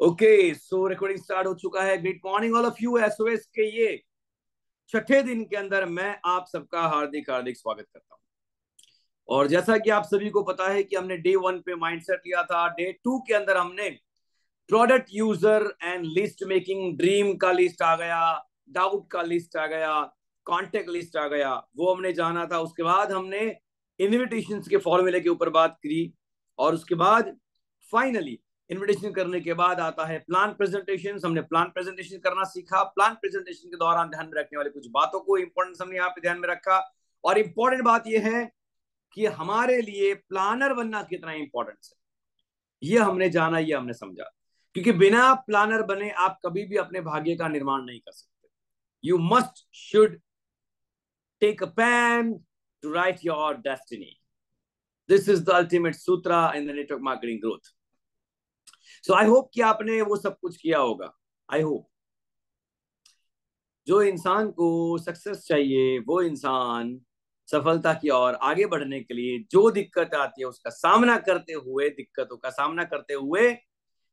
Okay, सो recording start हो चुका है। Good morning all of you SOS के ये छठे दिन के अंदर मैं आप सबका हार्दिक हार्दिक स्वागत करता हूँ। और जैसा कि आप सभी को पता है कि हमने डे वन पे माइंडसेट लिया था। डे टू के अंदर हमने product user and list making dream का लिस्ट आ गया डाउट का लिस्ट आ गया कॉन्टेक्ट लिस्ट आ गया। वो हमने जाना था। उसके बाद हमने इन्विटेशन के फॉर्मूले के ऊपर बात करी और उसके बाद फाइनली इन्विटेशन करने के बाद आता है प्लान प्रेजेंटेशन हमने प्लान प्रेजेंटेशन करना सीखा। प्लान प्रेजेंटेशन के दौरान ध्यान में रखने वाले कुछ बातों को इंपॉर्टेंस हमने यहाँ पे ध्यान में रखा। और इंपॉर्टेंट बात यह है कि हमारे लिए प्लानर बनना कितना इंपॉर्टेंट है। ये हमने जाना, ये हमने समझा। क्योंकि बिना प्लानर बने आप कभी भी अपने भाग्य का निर्माण नहीं कर सकते। You must should take a pen to write your destiny this is the ultimate sutra in the network marketing growth so I hope कि आपने वो सब कुछ किया होगा। आई होप जो इंसान को सक्सेस चाहिए, वो इंसान सफलता की ओर आगे बढ़ने के लिए जो दिक्कत आती है, उसका सामना करते हुए, दिक्कतों का सामना करते हुए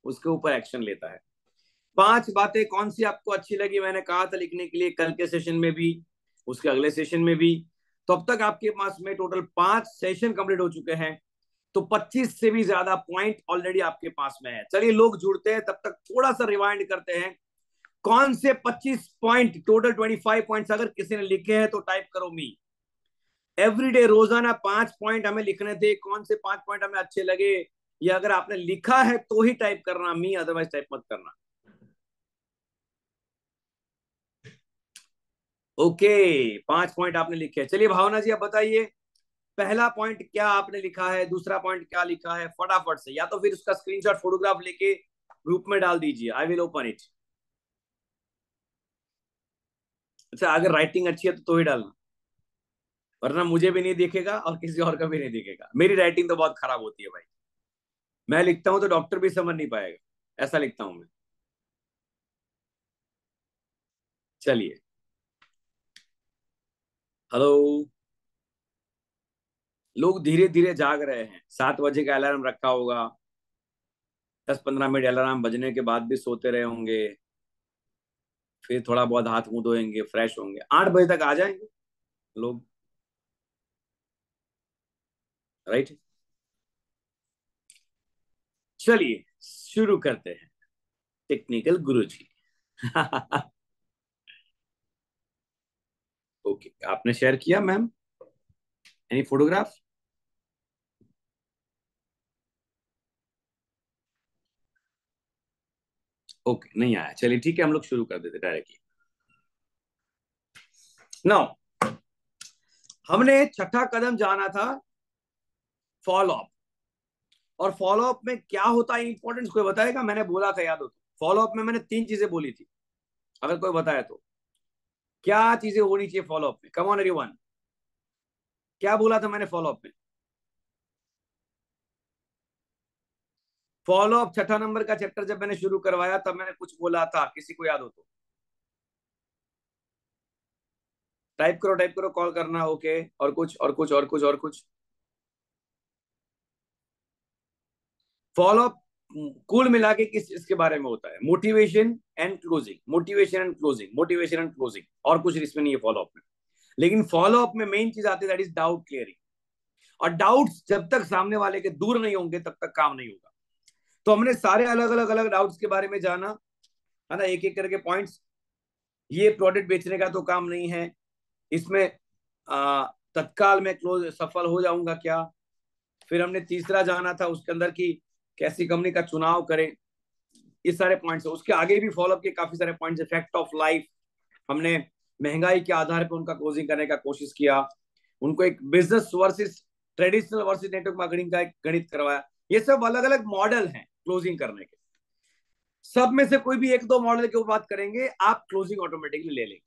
उसके ऊपर एक्शन लेता है। पाँच बातें कौन सी आपको अच्छी लगी? मैंने कहा था लिखने के लिए कल के सेशन में भी, उसके अगले सेशन में भी। तो अब तक आपके पास में टोटल पाँच सेशन कंप्लीट हो चुके हैं। तो 25 से भी ज़्यादा पॉइंट ऑलरेडी आपके पास में है। चलिए, लोग जुड़ते हैं, तब तक थोड़ा सा रिवाइंड करते हैं। कौन से 25 पॉइंट टोटल 25 पॉइंट्स अगर किसी ने लिखे हैं तो टाइप करो मी एवरीडे रोज़ाना पाँच पॉइंट हमें लिखने थे, कौन से पाँच पॉइंट हमें अच्छे लगे, या अगर आपने लिखा है तो ही टाइप करना मी अदरवाइज़ टाइप मत करना। ओके पाँच पॉइंट आपने लिखे चलिए, भावना जी, आप बताइए। पहला पॉइंट क्या आपने लिखा है? दूसरा पॉइंट क्या लिखा है? फटाफट से या तो फिर उसका स्क्रीनशॉट फोटोग्राफ लेके ग्रुप में डाल दीजिए। आई विल ओपन इट अच्छा अगर राइटिंग अच्छी है तो, तो ही डालना। वरना मुझे भी नहीं दिखेगा और किसी और का भी नहीं दिखेगा। मेरी राइटिंग तो बहुत खराब होती है भाई। मैं लिखता हूँ तो डॉक्टर भी समझ नहीं पाएगा। ऐसा लिखता हूँ मैं। चलिए। हेलो लोग धीरे धीरे जाग रहे हैं। सात बजे का अलार्म रखा होगा। दस पंद्रह मिनट अलार्म बजने के बाद भी सोते रहे होंगे। फिर थोड़ा बहुत हाथ मुँह धोएँगे, फ्रेश होंगे। आठ बजे तक आ जाएँगे लोग। राइट चलिए, शुरू करते हैं। टेक्निकल गुरु जी ओके आपने शेयर किया मैम एनी फोटोग्राफ ओके, नहीं आया। चलिए, ठीक है, हम लोग शुरू कर देते डायरेक्टली नाउ हमने छठा कदम जाना था फॉलो अप और फॉलो अप में क्या होता है इंपॉर्टेंस कोई बताएगा? मैंने बोला था, याद हो तो। फॉलो अप में मैंने तीन चीज़ें बोली थी। अगर कोई बताया तो। क्या चीज़ें होनी चाहिए फॉलो अप में? कम ऑन एवरीवन क्या बोला था मैंने फॉलो अप में? फॉलो अप छठा नंबर का चैप्टर जब मैंने शुरू करवाया, तब मैंने कुछ बोला था। किसी को याद हो तो। टाइप करो टाइप करो, कॉल करना, ओके। और कुछ और कुछ और कुछ और कुछ। फॉलो अप कुल मिला के किस, इसके बारे में होता है? Motivation and closing. Motivation and closing, motivation and closing. और कुछ इसमें नहीं है फॉलो अप में। लेकिन फॉलो अप में मेन चीज़ आती है दैट इज़ डाउट क्लियरिंग और डाउट्स जब तक सामने वाले के दूर नहीं होंगे, तब तक काम नहीं होगा। तो हमने सारे अलग अलग अलग डाउट्स के बारे में जाना, है ना एक एक करके पॉइंट्स ये प्रोडक्ट बेचने का तो काम नहीं है। इसमें तत्काल में क्लोज सफल हो जाऊँगा क्या? फिर हमने तीसरा जाना था उसके अंदर की कैसी कंपनी का चुनाव करें। ये सारे पॉइंट्स उसके आगे भी फॉलोअप के काफ़ी सारे पॉइंट्स इफ़ेक्ट ऑफ़ लाइफ हमने महँगाई के आधार पर उनका क्लोजिंग करने का कोशिश किया। उनको एक business versus traditional versus network marketing का एक गणित करवाया। ये सब अलग अलग मॉडल हैं। क्लोजिंग करने के। सब में से कोई भी एक दो मॉडल के ऊपर बात करेंगे, आप क्लोजिंग ऑटोमेटिकली ले लेंगे।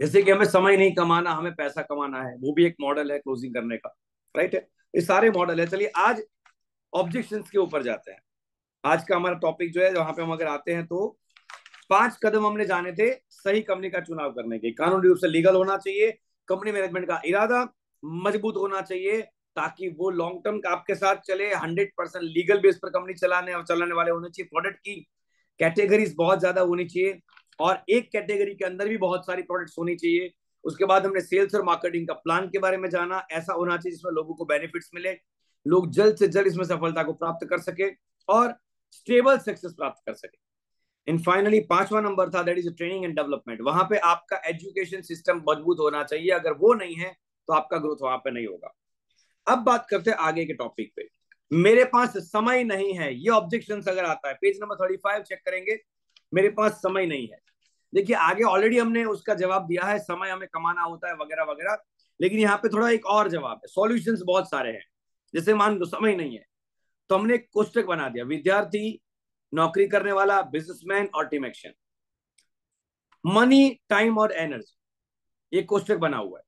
जैसे कि हमें समय नहीं कमाना, हमें पैसा कमाना है, वो भी एक मॉडल है क्लोजिंग करने का राइट है ये सारे मॉडल है। चलिए, आज ऑब्जेक्शन के ऊपर जाते हैं। आज का हमारा टॉपिक जो है वहाँ पे हम अगर आते हैं तो पाँच कदम हमने जाने थे सही कंपनी का चुनाव करने के। कानूनी रूप से लीगल होना चाहिए कंपनी मैनेजमेंट का इरादा मज़बूत होना चाहिए ताकि वो लॉन्ग टर्म आपके साथ चले हंड्रेड परसेंट लीगल बेस पर कंपनी चलाने और चलाने वाले होने चाहिए। प्रोडक्ट की कैटेगरीज बहुत ज़्यादा होनी चाहिए और एक कैटेगरी के अंदर भी बहुत सारी प्रोडक्ट्स होनी चाहिए। उसके बाद हमने सेल्स और मार्केटिंग का प्लान के बारे में जाना। ऐसा होना चाहिए जिसमें लोगों को बेनिफिट्स मिले, लोग जल्द से जल्द इसमें सफलता को प्राप्त कर सके और स्टेबल सक्सेस प्राप्त कर सके। एंड फाइनली पांचवा नंबर था that is training and development वहाँ पे आपका एजुकेशन सिस्टम मज़बूत होना चाहिए। अगर वो नहीं है तो आपका ग्रोथ वहाँ पे नहीं होगा। अब बात करते हैं आगे के टॉपिक पे। मेरे पास समय नहीं है, ये ऑब्जेक्शन अगर आता है page number thirty five check करेंगे, मेरे पास समय नहीं है। देखिए, आगे ऑलरेडी हमने उसका जवाब दिया है, समय हमें कमाना होता है, वगैरह वगैरह, लेकिन यहाँ पे थोड़ा एक और जवाब है। सॉल्यूशंस बहुत सारे हैं, जैसे मान लो समय नहीं है तो हमने एक कोष्टक बना दिया, विद्यार्थी, नौकरी करने वाला बिजनेसमैन और टीम एक्शन मनी टाइम और एनर्जी ये कोष्टक बना हुआ है।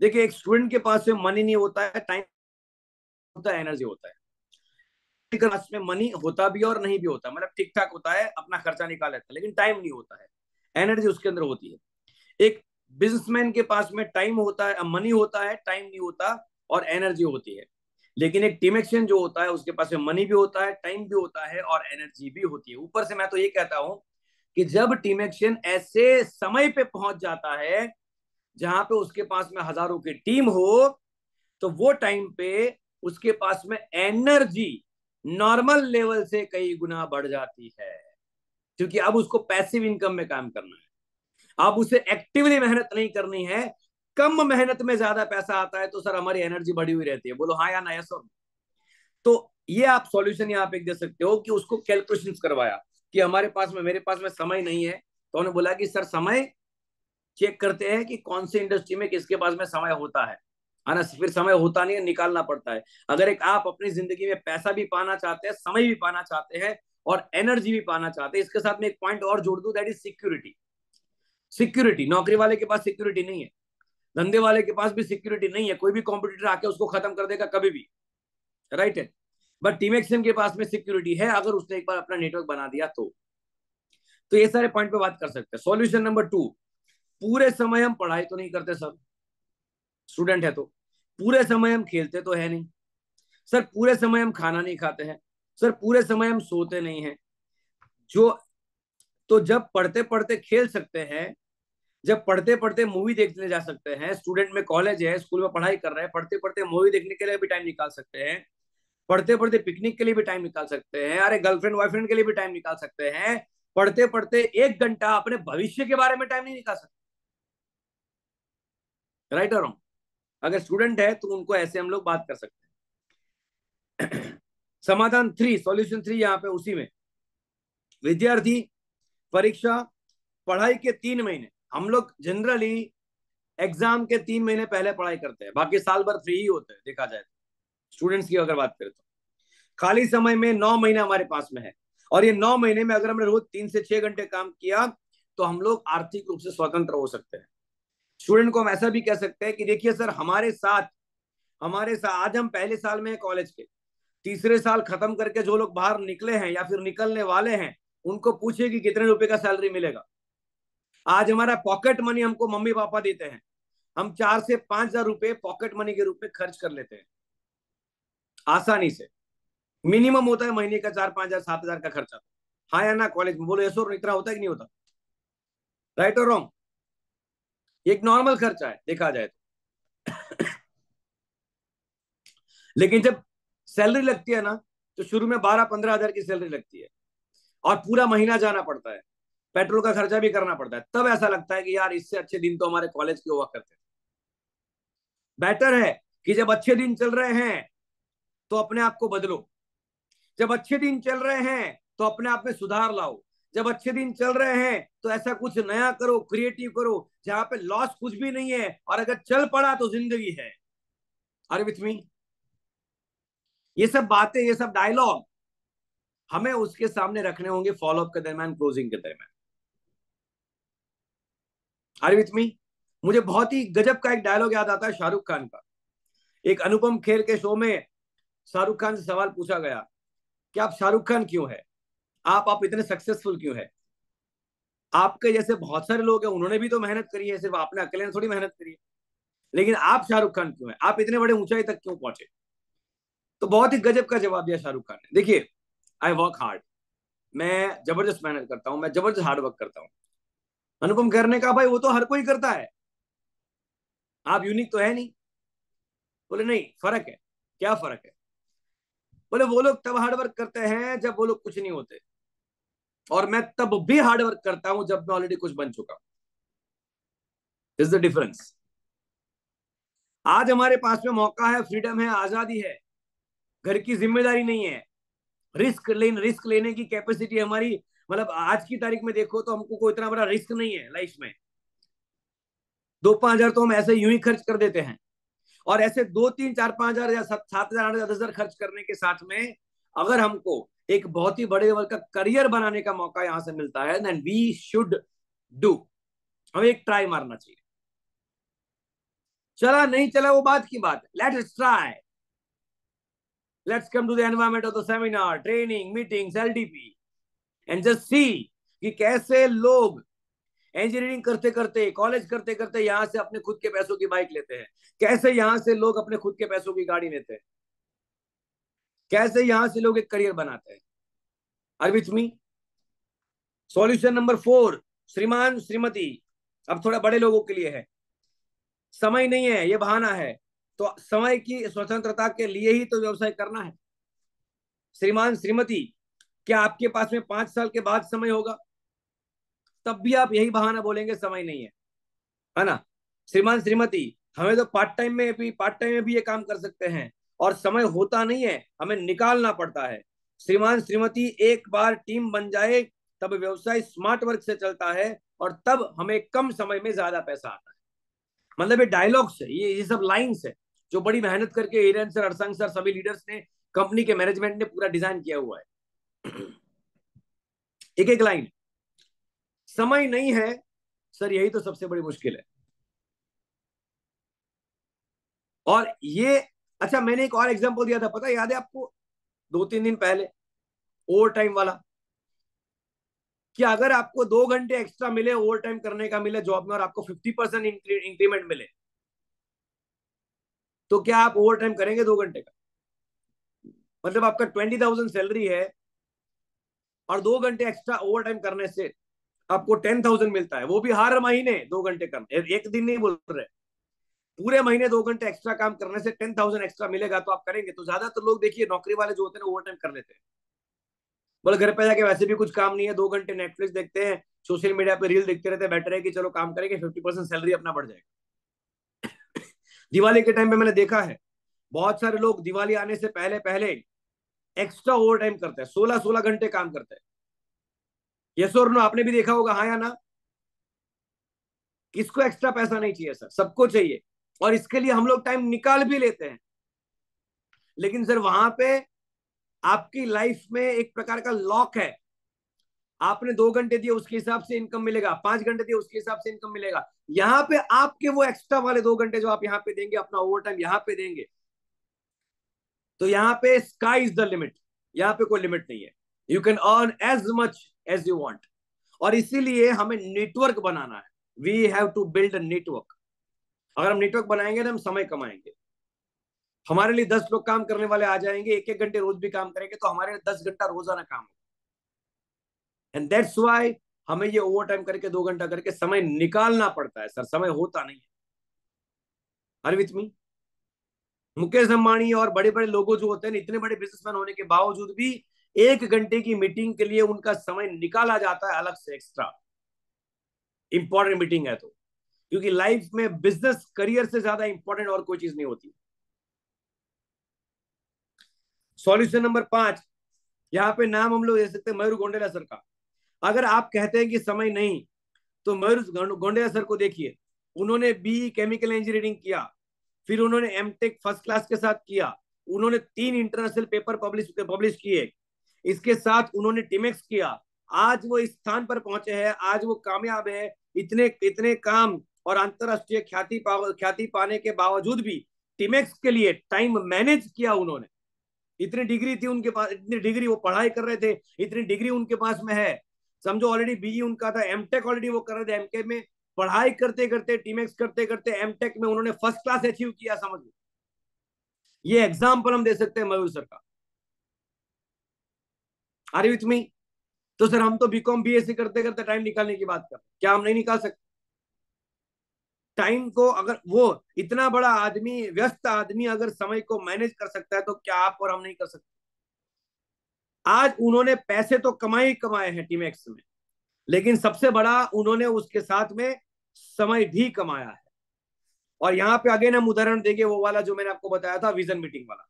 देखिए, एक स्टूडेंट के पास में मनी नहीं होता है टाइम होता है एनर्जी होता है। क्लास में मनी होता भी और नहीं भी होता मतलब ठीक ठाक होता है, अपना खर्चा निकाल लेता है, लेकिन टाइम नहीं होता है। एनर्जी उसके अंदर होती है। एक बिजनेसमैन के पास में टाइम होता है मनी होता है टाइम नहीं होता और एनर्जी होती है। लेकिन एक टीम एक्शन जो होता है, उसके पास में मनी भी होता है टाइम भी होता है और एनर्जी भी होती है। ऊपर से मैं तो ये कहता हूँ कि जब टीम एक्शन ऐसे समय पे पहुँच जाता है जहाँ पे उसके पास में हज़ारों की टीम हो तो वो टाइम पे उसके पास में एनर्जी नॉर्मल लेवल से कई गुना बढ़ जाती है। क्योंकि अब उसको पैसिव इनकम में काम करना है। अब उसे एक्टिवली मेहनत नहीं करनी है। कम मेहनत में ज़्यादा पैसा आता है तो सर हमारी एनर्जी बढ़ी हुई रहती है। बोलो हाँ या ना यस तो ये आप सॉल्यूशन यहाँ पे दे सकते हो कि उसको कैलकुलेशन करवाया कि हमारे पास में, मेरे पास में समय नहीं है। तो उन्होंने बोला कि, सर, समय चेक करते हैं कि कौन सी इंडस्ट्री में किसके पास में समय होता है। फिर समय होता नहीं है, निकालना पड़ता है। अगर एक आप अपनी ज़िंदगी में पैसा भी पाना चाहते हैं, समय भी पाना चाहते हैं और एनर्जी भी पाना चाहते हैं, इसके साथ में एक पॉइंट और जोड़ दू, दैट इज़ सिक्योरिटी। सिक्योरिटी, नौकरी वाले के पास सिक्योरिटी नहीं है। धंधे वाले के पास भी सिक्योरिटी नहीं है। कोई भी कॉम्पिटिटर आके उसको खत्म कर देगा कभी भी। राइट है? बट टीम एक्शन के पास में सिक्योरिटी है, अगर उसने एक बार अपना नेटवर्क बना दिया तो। तो ये सारे पॉइंट पे बात कर सकते हैं। सॉल्यूशन नंबर टू पूरे समय हम पढ़ाई तो नहीं करते सर। स्टूडेंट है तो। पूरे समय हम खेलते तो है नहीं। सर, पूरे समय हम खाना नहीं खाते हैं। सर, पूरे समय हम सोते नहीं हैं। जो तो जब पढ़ते पढ़ते खेल सकते हैं, जब पढ़ते पढ़ते मूवी देखने जा सकते हैं स्टूडेंट में कॉलेज है स्कूल में पढ़ाई कर रहे हैं पढ़ते पढ़ते मूवी देखने के लिए भी टाइम निकाल सकते हैं। पढ़ते पढ़ते पिकनिक के लिए भी टाइम निकाल सकते हैं। अरे गर्लफ्रेंड बॉयफ्रेंड के लिए भी टाइम निकाल सकते हैं। पढ़ते पढ़ते एक घंटा अपने भविष्य के बारे में टाइम नहीं निकाल सकते। राइट और अगर स्टूडेंट है तो उनको ऐसे हम लोग बात कर सकते हैं। समाधान थ्री सॉल्यूशन थ्री यहाँ पे उसी में। विद्यार्थी परीक्षा पढ़ाई के तीन महीने। हम लोग जनरली एग्ज़ाम के तीन महीने पहले पढ़ाई करते हैं। बाकी साल भर फ्री ही होते हैं, देखा जाए तो। स्टूडेंट्स की अगर बात करें तो। खाली समय में नौ महीने हमारे पास में है। और ये नौ महीने में अगर हमने रोज तीन से छह घंटे काम किया तो हम लोग आर्थिक रूप से स्वतंत्र हो सकते हैं। स्टूडेंट को हम ऐसा भी कह सकते हैं कि देखिए सर, हमारे साथ हमारे साथ आज हम पहले साल में कॉलेज के। तीसरे साल खत्म करके जो लोग बाहर निकले हैं या फिर निकलने वाले हैं, उनको पूछे कि कितने रुपए का सैलरी मिलेगा। आज हमारा पॉकेट मनी हमको मम्मी पापा देते हैं। हम चार से पाँच हज़ार रुपए पॉकेट मनी के रूप में खर्च कर लेते हैं। आसानी से। मिनिमम होता है महीने का चार, पाँच हज़ार, सात हज़ार का खर्चा। हाँ या ना, कॉलेज में बोलो ऐसा इतना होता है कि नहीं होता? राइट और रॉन्ग एक नॉर्मल खर्चा है, देखा जाए तो। लेकिन जब सैलरी लगती है ना तो शुरू में बारह पंद्रह हज़ार की सैलरी लगती है। और पूरा महीना जाना पड़ता है। पेट्रोल का खर्चा भी करना पड़ता है। तब ऐसा लगता है कि यार, इससे अच्छे दिन तो हमारे कॉलेज के हुआ करते थे। बेटर है कि जब अच्छे दिन चल रहे हैं तो अपने आप को बदलो। जब अच्छे दिन चल रहे हैं तो अपने आप में सुधार लाओ। जब अच्छे दिन चल रहे हैं तो ऐसा कुछ नया करो क्रिएटिव करो, जहाँ पे लॉस कुछ भी नहीं है और अगर चल पड़ा तो ज़िंदगी है। अरे विथ मी ये सब बातें, ये सब डायलॉग हमें उसके सामने रखने होंगे फॉलोअप के दरमियान क्लोजिंग के दरमियान। अरे विथ मी मुझे बहुत ही गजब का एक डायलॉग याद आता है शाहरुख खान का। एक अनुपम खेल के शो में शाहरुख खान से सवाल पूछा गया कि आप शाहरुख खान क्यों है? आप आप इतने सक्सेसफुल क्यों है? आपके जैसे बहुत सारे लोग हैं, उन्होंने भी तो मेहनत करी है, सिर्फ़ आपने, अकेले ने थोड़ी मेहनत करी है। लेकिन आप शाहरुख खान क्यों है? आप इतने बड़े ऊंचाई तक क्यों पहुँचे? तो बहुत ही गजब का जवाब दिया शाहरुख खान ने। देखिए आई वर्क हार्ड मैं ज़बरदस्त मेहनत करता हूँ, मैं ज़बरदस्त हार्ड वर्क करता हूँ। अनुपम करने का भाई, वो तो हर कोई करता है। आप यूनिक तो है नहीं। बोले, नहीं, फ़र्क है। क्या फ़र्क है? बोले, वो लोग तब हार्ड वर्क करते हैं जब वो लोग कुछ नहीं होते। और मैं तब भी हार्ड वर्क करता हूँ जब मैं ऑलरेडी कुछ बन चुका हूँ। इज़ द डिफरेंस आज हमारे पास में मौका है फ्रीडम है, आज़ादी है। घर की ज़िम्मेदारी नहीं है। रिस्क ले रिस्क लेने की कैपेसिटी हमारी मतलब आज की तारीख में देखो तो हमको कोई इतना बड़ा रिस्क नहीं है लाइफ में। दो पाँच हज़ार तो हम ऐसे यूँ ही खर्च कर देते हैं। और ऐसे दो तीन चार पाँच हज़ार या सात हज़ार, आठ हज़ार, दस हज़ार खर्च करने के साथ में अगर हमको एक बहुत ही बड़े लेवल का करियर बनाने का मौका यहाँ से मिलता है देन वी शुड डू हमें एक ट्राई मारना चाहिए। चला, नहीं चला, वो बात की बात let's try let's come to the environment of the seminar training meetings LDP and just see कि कैसे लोग इंजीनियरिंग करते करते कॉलेज करते करते यहाँ से अपने खुद के पैसों की बाइक लेते हैं। कैसे यहाँ से लोग अपने खुद के पैसों की गाड़ी लेते हैं। कैसे यहाँ से लोग एक करियर बनाते हैं? Are me solution number four श्रीमान, श्रीमती। अब थोड़ा बड़े लोगों के लिए है। समय नहीं है, ये बहाना है। तो समय की स्वतंत्रता के लिए ही तो व्यवसाय करना है। श्रीमान, श्रीमती, क्या आपके पास में पाँच साल के बाद समय होगा? तब भी आप यही बहाना बोलेंगे, समय नहीं है। है ना? श्रीमान, श्रीमती, हमें तो पार्ट टाइम में भी पार्ट टाइम में भी ये काम कर सकते हैं। और समय होता नहीं है, हमें निकालना पड़ता है। श्रीमान श्रीमती, एक बार टीम बन जाए, तब व्यवसाय स्मार्ट वर्क से चलता है और तब हमें कम समय में ज़्यादा पैसा आता है। मतलब ये डायलॉग्स है, ये ये सब लाइन्स है, जो बड़ी मेहनत करके हिरेन सर अरसंग सर सभी लीडर्स ने कंपनी के मैनेजमेंट ने पूरा डिज़ाइन किया हुआ है। एक एक लाइन समय नहीं है सर यही तो सबसे बड़ी मुश्किल है। और ये अच्छा मैंने एक और एग्ज़ाम्पल दिया था, पता याद है आपको? दो तीन दिन पहले ओवर टाइम वाला। कि अगर आपको दो घंटे एक्स्ट्रा मिले ओवर टाइम करने का मिले जॉब में और आपको फिफ्टी परसेंट इंक्रीमेंट मिले तो क्या आप ओवर टाइम करेंगे दो घंटे का? मतलब आपका ट्वेंटी थाउज़ेंड सैलरी है और दो घंटे एक्स्ट्रा ओवर टाइम करने से आपको टेन थाउज़ेंड मिलता है, वो भी हर महीने दो घंटे करने एक दिन नहीं बोल रहे। पूरे महीने दो घंटे एक्स्ट्रा काम करने से टेन थाउज़ेंड एक्स्ट्रा मिलेगा तो आप करेंगे। तो ज़्यादातर तो लोग देखिए, नौकरी वाले जो होते हैं ओवर टाइम कर लेते हैं। बोले, घर पे जाके वैसे भी कुछ काम नहीं है, दो घंटे नेटफ्लिक्स देखते हैं सोशल मीडिया पे रील देखते रहते हैं बेटर है कि चलो काम करेंगे फिफ्टी परसेंट सैलरी अपना बढ़ जाएगा। दिवाली के टाइम पे मैंने देखा है, बहुत सारे लोग दिवाली आने से पहले पहले एक्स्ट्रा ओवर टाइम करते हैं सोलह सोलह घंटे काम करते हैं। यस और नो आपने भी देखा होगा हाँ या ना? किसको एक्स्ट्रा पैसा नहीं चाहिए सर सबको चाहिए। और इसके लिए हम लोग टाइम निकाल भी लेते हैं। लेकिन सर वहाँ पे आपकी लाइफ में एक प्रकार का लॉक है। आपने दो घंटे दिए, उसके हिसाब से इनकम मिलेगा। पाँच घंटे दिए, उसके हिसाब से इनकम मिलेगा। यहाँ पे आपके वो एक्स्ट्रा वाले दो घंटे जो आप यहाँ पे देंगे, अपना ओवर टाइम यहाँ पे देंगे। तो यहाँ पे स्काई इज़ द लिमिट यहाँ पे कोई लिमिट नहीं है। You can earn as much as you want और इसीलिए हमें नेटवर्क बनाना है। We have to build a network अगर हम नेटवर्क बनाएँगे तो हम समय कमाएँगे। हमारे लिए दस लोग काम करने वाले आ जाएँगे एक एक घंटे रोज भी काम करेंगे तो हमारे लिए दस घंटा रोज़ाना काम होगा। एंड दैट्स वाई हमें ये ओवर टाइम करके, दो घंटा करके समय निकालना पड़ता है, सर। समय होता नहीं है। Are with me Mukesh Ambani और बड़े बड़े लोगों जो होते हैं, इतने बड़े बिजनेसमैन होने के बावजूद भी एक घंटे की मीटिंग के लिए उनका समय निकाला जाता है अलग से एक्स्ट्रा इंपॉर्टेंट मीटिंग है तो। क्योंकि लाइफ में बिज़नेस करियर से ज़्यादा इंपॉर्टेंट और कोई चीज़ नहीं होती। सॉल्यूशन नंबर पाँच, यहाँ पे नाम हम लोग दे सकते हैं मयूर गोंडेला सर का। अगर आप कहते हैं कि समय नहीं तो मयूर गोंडेला सर को देखिए। उन्होंने बी केमिकल इंजीनियरिंग किया, फिर उन्होंने एमटेक फ़र्स्ट क्लास के साथ किया, उन्होंने तीन इंटरनेशनल पेपर पब्लिश पब्लिश किए। इसके साथ उन्होंने टिमेक्स किया। आज वो इस स्थान पर पहुँचे हैं, आज वो कामयाब है, इतने इतने काम और अंतरराष्ट्रीय ख्याति ख्याति पाने के बावजूद भी टिमेक्स के लिए टाइम मैनेज किया उन्होंने। इतनी डिग्री थी उनके पास, इतनी डिग्री वो पढ़ाई कर रहे थे, इतनी डिग्री उनके पास में है। समझो ऑलरेडी बीई उनका था एमटेक ऑलरेडी वो कर रहे थे एमके में पढ़ाई करते करते टीमेक्स करते करते एमटेक में उन्होंने फ़र्स्ट क्लास अचीव किया, समझ लो। ये एग्ज़ाम्पल हम दे सकते हैं मयूर सर का। आर विथ मी तो सर, हम तो बीकॉम बीएससी करते करते टाइम निकालने की बात कर क्या हम नहीं निकाल सकते? टाइम को अगर वो इतना बड़ा आदमी, व्यस्त आदमी अगर समय को मैनेज कर सकता है तो क्या आप और हम नहीं कर सकते? आज उन्होंने पैसे तो कमाए ही कमाए हैं टीम एक्स में, लेकिन सबसे बड़ा उन्होंने उसके साथ में समय भी कमाया है। और यहाँ पे अगेन हम उदाहरण देंगे वो वाला जो मैंने आपको बताया था विजन मीटिंग वाला,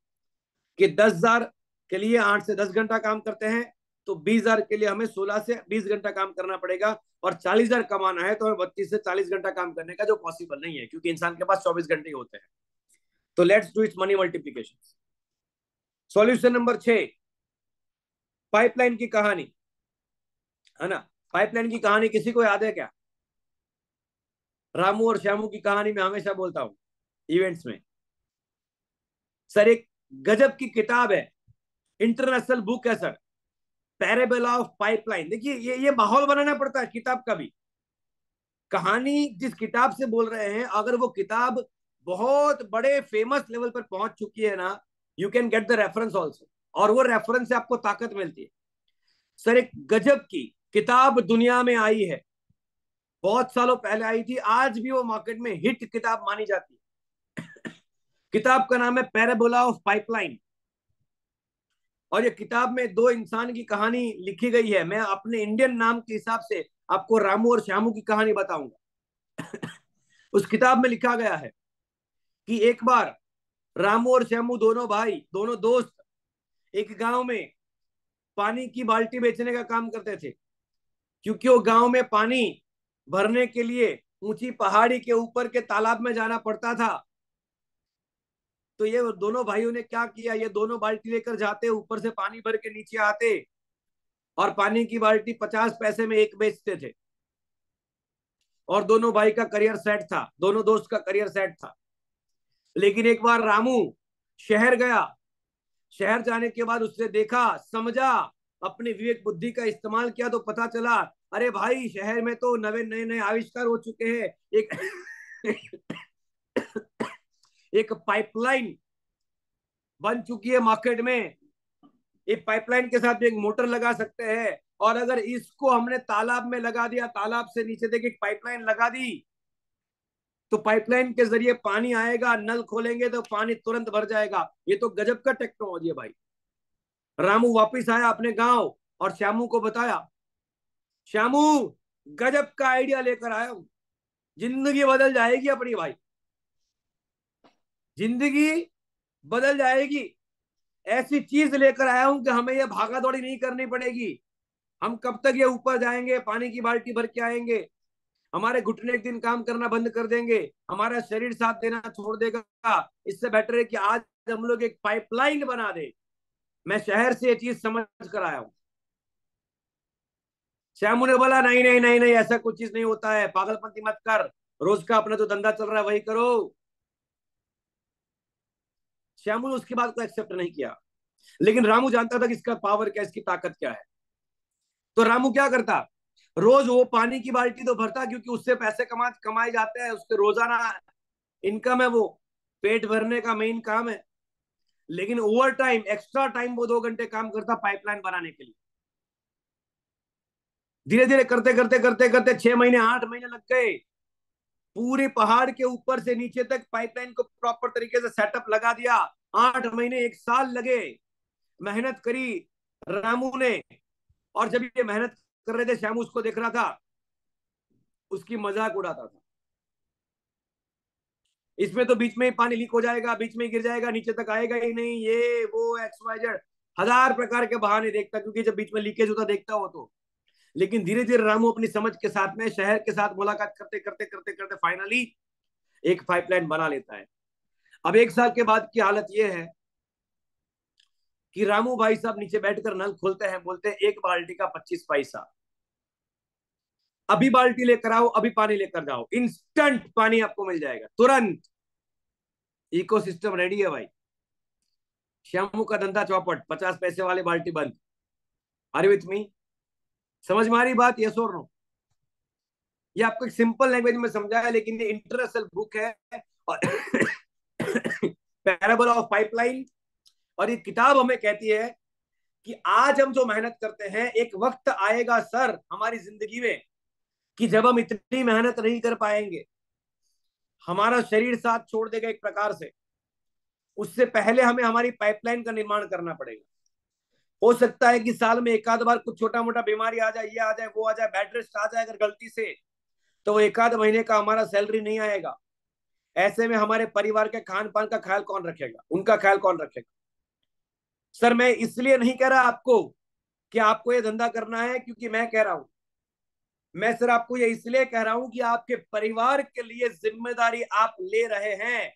कि दस हज़ार के लिए आठ से दस घंटा काम करते हैं तो बीस हज़ार के लिए हमें सोलह से बीस घंटा काम करना पड़ेगा और चालीस हज़ार कमाना है तो हमें बत्तीस से चालीस घंटा काम करने का जो पॉसिबल नहीं है, क्योंकि इंसान के पास चौबीस घंटे होते हैं। तो let's do its money multiplication solution number छह पाइपलाइन की कहानी। है ना? पाइपलाइन की कहानी किसी को याद है क्या? रामू और श्यामू की कहानी में हमेशा बोलता हूँ इवेंट्स में। सर, एक गजब की किताब है। इंटरनेशनल बुक है, सर। पैरेबल ऑफ़ पाइपलाइन देखिए, ये ये माहौल बनाना पड़ता है किताब का भी। कहानी जिस किताब से बोल रहे हैं, अगर वो किताब बहुत बड़े फ़ेमस लेवल पर पहुँच चुकी है ना you can get the reference also और वो रेफरेंस से आपको ताकत मिलती है। सर, एक गजब की किताब दुनिया में आई है। बहुत सालों पहले आई थी, आज भी वो मार्केट में हिट किताब मानी जाती है। किताब का नाम है पैराबोला ऑफ़ पाइपलाइन और ये किताब में दो इंसान की कहानी लिखी गई है। मैं अपने इंडियन नाम के हिसाब से आपको रामू और श्यामू की कहानी बताऊँगा। उस किताब में लिखा गया है कि एक बार रामू और श्यामू दोनों भाई, दोनों दोस्त एक गाँव में पानी की बाल्टी बेचने का काम करते थे। क्योंकि वो गाँव में पानी भरने के लिए ऊँची पहाड़ी के ऊपर के तालाब में जाना पड़ता था तो ये दोनों भाइयों ने क्या किया? ये दोनों बाल्टी लेकर जाते, ऊपर से पानी भर के नीचे आते और पानी की बाल्टी पचास पैसे में एक बेचते थे। और दोनों भाई का करियर सेट था, दोनों दोस्त का करियर सेट था। लेकिन एक बार रामू शहर गया, शहर जाने के बाद उसने देखा, समझा, अपनी विवेक बुद्धि का इस्तेमाल किया तो पता चला, अरे भाई, शहर में तो नवे नए नए आविष्कार हो चुके हैं, एक एक पाइपलाइन बन चुकी है मार्केट में। एक पाइपलाइन के साथ एक मोटर लगा सकते हैं। और अगर इसको हमने तालाब में लगा दिया, तालाब से नीचे देख एक पाइपलाइन लगा दी तो पाइपलाइन के ज़रिए पानी आएगा, नल खोलेंगे तो पानी तुरंत भर जाएगा। ये तो गजब का टेक्नोलॉजी है भाई। रामू वापिस आया अपने गाँव और श्यामू को बताया, श्यामू, गजब का आइडिया लेकर आया हूँ। ज़िंदगी बदल जाएगी अपनी भाई। ज़िंदगी बदल जाएगी। ऐसी चीज़ लेकर आया हूँ कि हमें यह भागा दौड़ी नहीं करनी पड़ेगी। हम कब तक ये ऊपर जाएँगे, पानी की बाल्टी भर के आएँगे। हमारे घुटने एक दिन काम करना बंद कर देंगे। हमारा शरीर साथ देना छोड़ देगा। इससे बेटर है कि आज हम लोग एक पाइपलाइन बना दे। मैं शहर से ये चीज़ समझ कर आया हूँ। श्यामू ने बोला, नहीं नहीं नहीं नहीं, ऐसा कुछ चीज़ नहीं होता है। पागलपंती मत कर। रोज का अपना जो धंधा चल रहा है वही करो। श्यामू ने उसकी बात को एक्सेप्ट नहीं किया। लेकिन रामू जानता था कि इसका पावर क्या इसकी ताकत क्या है। तो रामू क्या करता? रोज वो पानी की बाल्टी तो भरता, क्योंकि उससे पैसे कमा, कमाए जाते हैं, उसके रोज़ाना इनकम है वो। पेट भरने का मेन काम है। लेकिन ओवर टाइम एक्स्ट्रा टाइम वो दो घंटे काम करता पाइपलाइन बनाने के लिए। धीरे धीरे करते करते करते करते छह महीने, आठ महीने लग गए। पूरे पहाड़ के ऊपर से नीचे तक पाइपलाइन को प्रॉपर तरीके से सेटअप लगा दिया। आठ महीने, एक साल लगे। मेहनत करी रामू ने। और जब ये मेहनत कर रहे थे, श्यामू उसको देख रहा था, उसकी मज़ाक उड़ाता था। इसमें तो बीच में पानी लीक हो जाएगा, बीच में गिर जाएगा, नीचे तक आएगा ही नहीं। ये, वो एक्स वाई जेड हज़ार प्रकार के बहाने देखता, क्योंकि जब बीच में लीकेज होता, देखता हो तो। लेकिन धीरे धीरे रामू अपनी समझ के साथ में, शहर के साथ मुलाकात करते करते करते करते फाइनली एक पाइपलाइन बना लेता है। अब एक साल के बाद की हालत यह है कि रामू भाई साहब नीचे बैठकर नल खोलते हैं, बोलते हैं, एक बाल्टी का पच्चीस पैसा। अभी बाल्टी लेकर आओ, अभी पानी लेकर जाओ। इंस्टेंट पानी आपको मिल जाएगा। तुरंत। इकोसिस्टम रेडी है भाई। श्यामू का धंधा चौपट। पचास पैसे वाली बाल्टी बंद। अरे विथ मी समझ में आ रही बात? यस और नो ये आपको एक सिंपल लैंग्वेज में समझाया, लेकिन ये इंटरनेशनल बुक है। और पैराबल ऑफ़ पाइपलाइन और ये किताब हमें कहती है कि आज हम जो मेहनत करते हैं, एक वक्त आएगा सर हमारी ज़िंदगी में, कि जब हम इतनी मेहनत नहीं कर पाएँगे, हमारा शरीर साथ छोड़ देगा एक प्रकार से। उससे पहले हमें हमारी पाइपलाइन का निर्माण करना पड़ेगा। हो सकता है कि साल में एक आध बार कुछ छोटा मोटा बीमारी आ जाए, ये आ जाए, वो आ जाए बेड रेस्ट आ जाए अगर गलती से तो एक आध महीने का हमारा सैलरी नहीं आएगा। ऐसे में हमारे परिवार के खान पान का ख्याल कौन रखेगा? उनका ख्याल कौन रखेगा? सर, मैं इसलिए नहीं कह रहा आपको कि आपको ये धंधा करना है, क्योंकि मैं कह रहा हूँ। मैं सर आपको ये इसलिए कह रहा हूँ कि आपके परिवार के लिए ज़िम्मेदारी आप ले रहे हैं।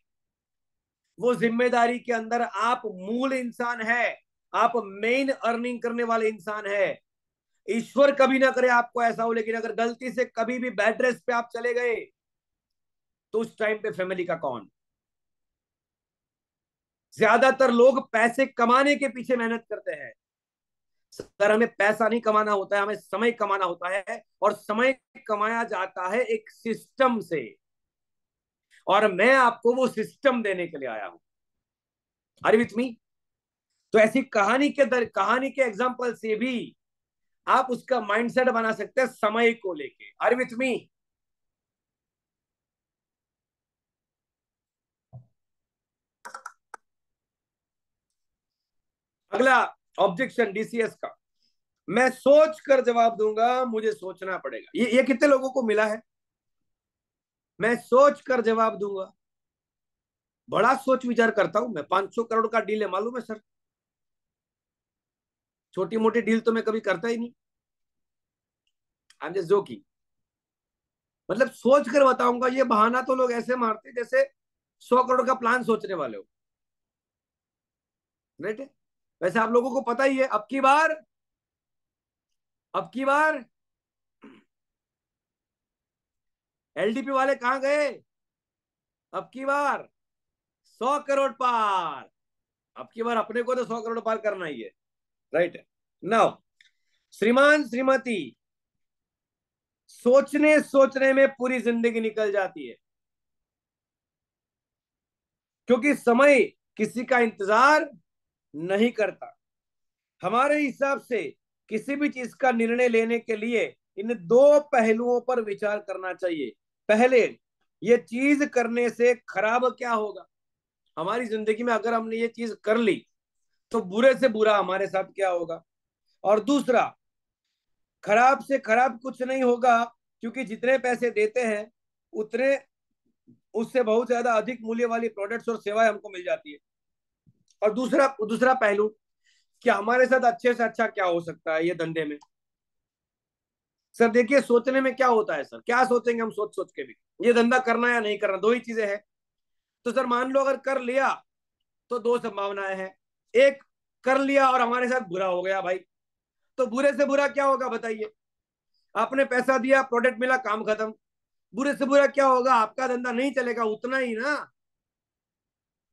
वो ज़िम्मेदारी के अंदर आप मूल इंसान है। आप मेन अर्निंग करने वाले इंसान है। ईश्वर कभी ना करे आपको ऐसा हो, लेकिन अगर गलती से कभी भी बेड रेस्ट पे आप चले गए तो उस टाइम पे फैमिली का कौन? ज़्यादातर लोग पैसे कमाने के पीछे मेहनत करते हैं। सर हमें पैसा नहीं कमाना होता है, हमें समय कमाना होता है, और समय कमाया जाता है एक सिस्टम से, और मैं आपको वो सिस्टम देने के लिए आया हूँ। अरे विथ मी तो ऐसी कहानी के दर, कहानी के एग्ज़ाम्पल से भी आप उसका माइंडसेट बना सकते हैं समय को लेके। अरे विथ मी अगला ऑब्जेक्शन डीसीएस का। मैं सोच कर जवाब दूँगा, मुझे सोचना पड़ेगा। ये ये कितने लोगों को मिला है? मैं सोच कर जवाब दूँगा। बड़ा सोच विचार करता हूँ, मैं 500 करोड़ का डील है, मालूम है, सर? छोटी मोटी डील तो मैं कभी करता ही नहीं। आई एम जस्ट जोकिंग मतलब सोच कर बताऊँगा, ये बहाना तो लोग ऐसे मारते जैसे सौ करोड़ का प्लान सोचने वाले हो। राइट है वैसे आप लोगों को पता ही है, अब की बार, अब की बार एलडीपी वाले कहाँ गए? अब की बार, सौ करोड़ पार। अब की बार अपने को तो सौ करोड़ पार करना ही है। राइट नाउ श्रीमान श्रीमती सोचने सोचने में पूरी ज़िंदगी निकल जाती है। क्योंकि समय किसी का इंतज़ार नहीं करता। हमारे हिसाब से किसी भी चीज़ का निर्णय लेने के लिए इन दो पहलुओं पर विचार करना चाहिए। पहले, ये चीज़ करने से खराब क्या होगा? हमारी ज़िंदगी में अगर हमने ये चीज़ कर ली तो बुरे से बुरा हमारे साथ क्या होगा? और दूसरा, खराब से खराब कुछ नहीं होगा, क्योंकि जितने पैसे देते हैं, उतने उससे बहुत ज़्यादा अधिक मूल्य वाली प्रोडक्ट्स और सेवाएँ हमको मिल जाती है। और दूसरा दूसरा पहलू, कि हमारे साथ अच्छे से अच्छा क्या हो सकता है ये धंधे में? सर, देखिए, सोचने में क्या होता है, सर? क्या सोचेंगे हम सोच सोच के भी? ये धंधा करना या नहीं करना, दो ही चीज़ें हैं। तो सर, मान लो अगर कर लिया तो दो संभावनाएँ हैं। एक कर लिया और हमारे साथ बुरा हो गया भाई। तो बुरे से बुरा क्या होगा बताइए? आपने पैसा दिया प्रोडक्ट मिला, काम खत्म। बुरे से बुरा क्या होगा? आपका धंधा नहीं चलेगा, उतना ही ना।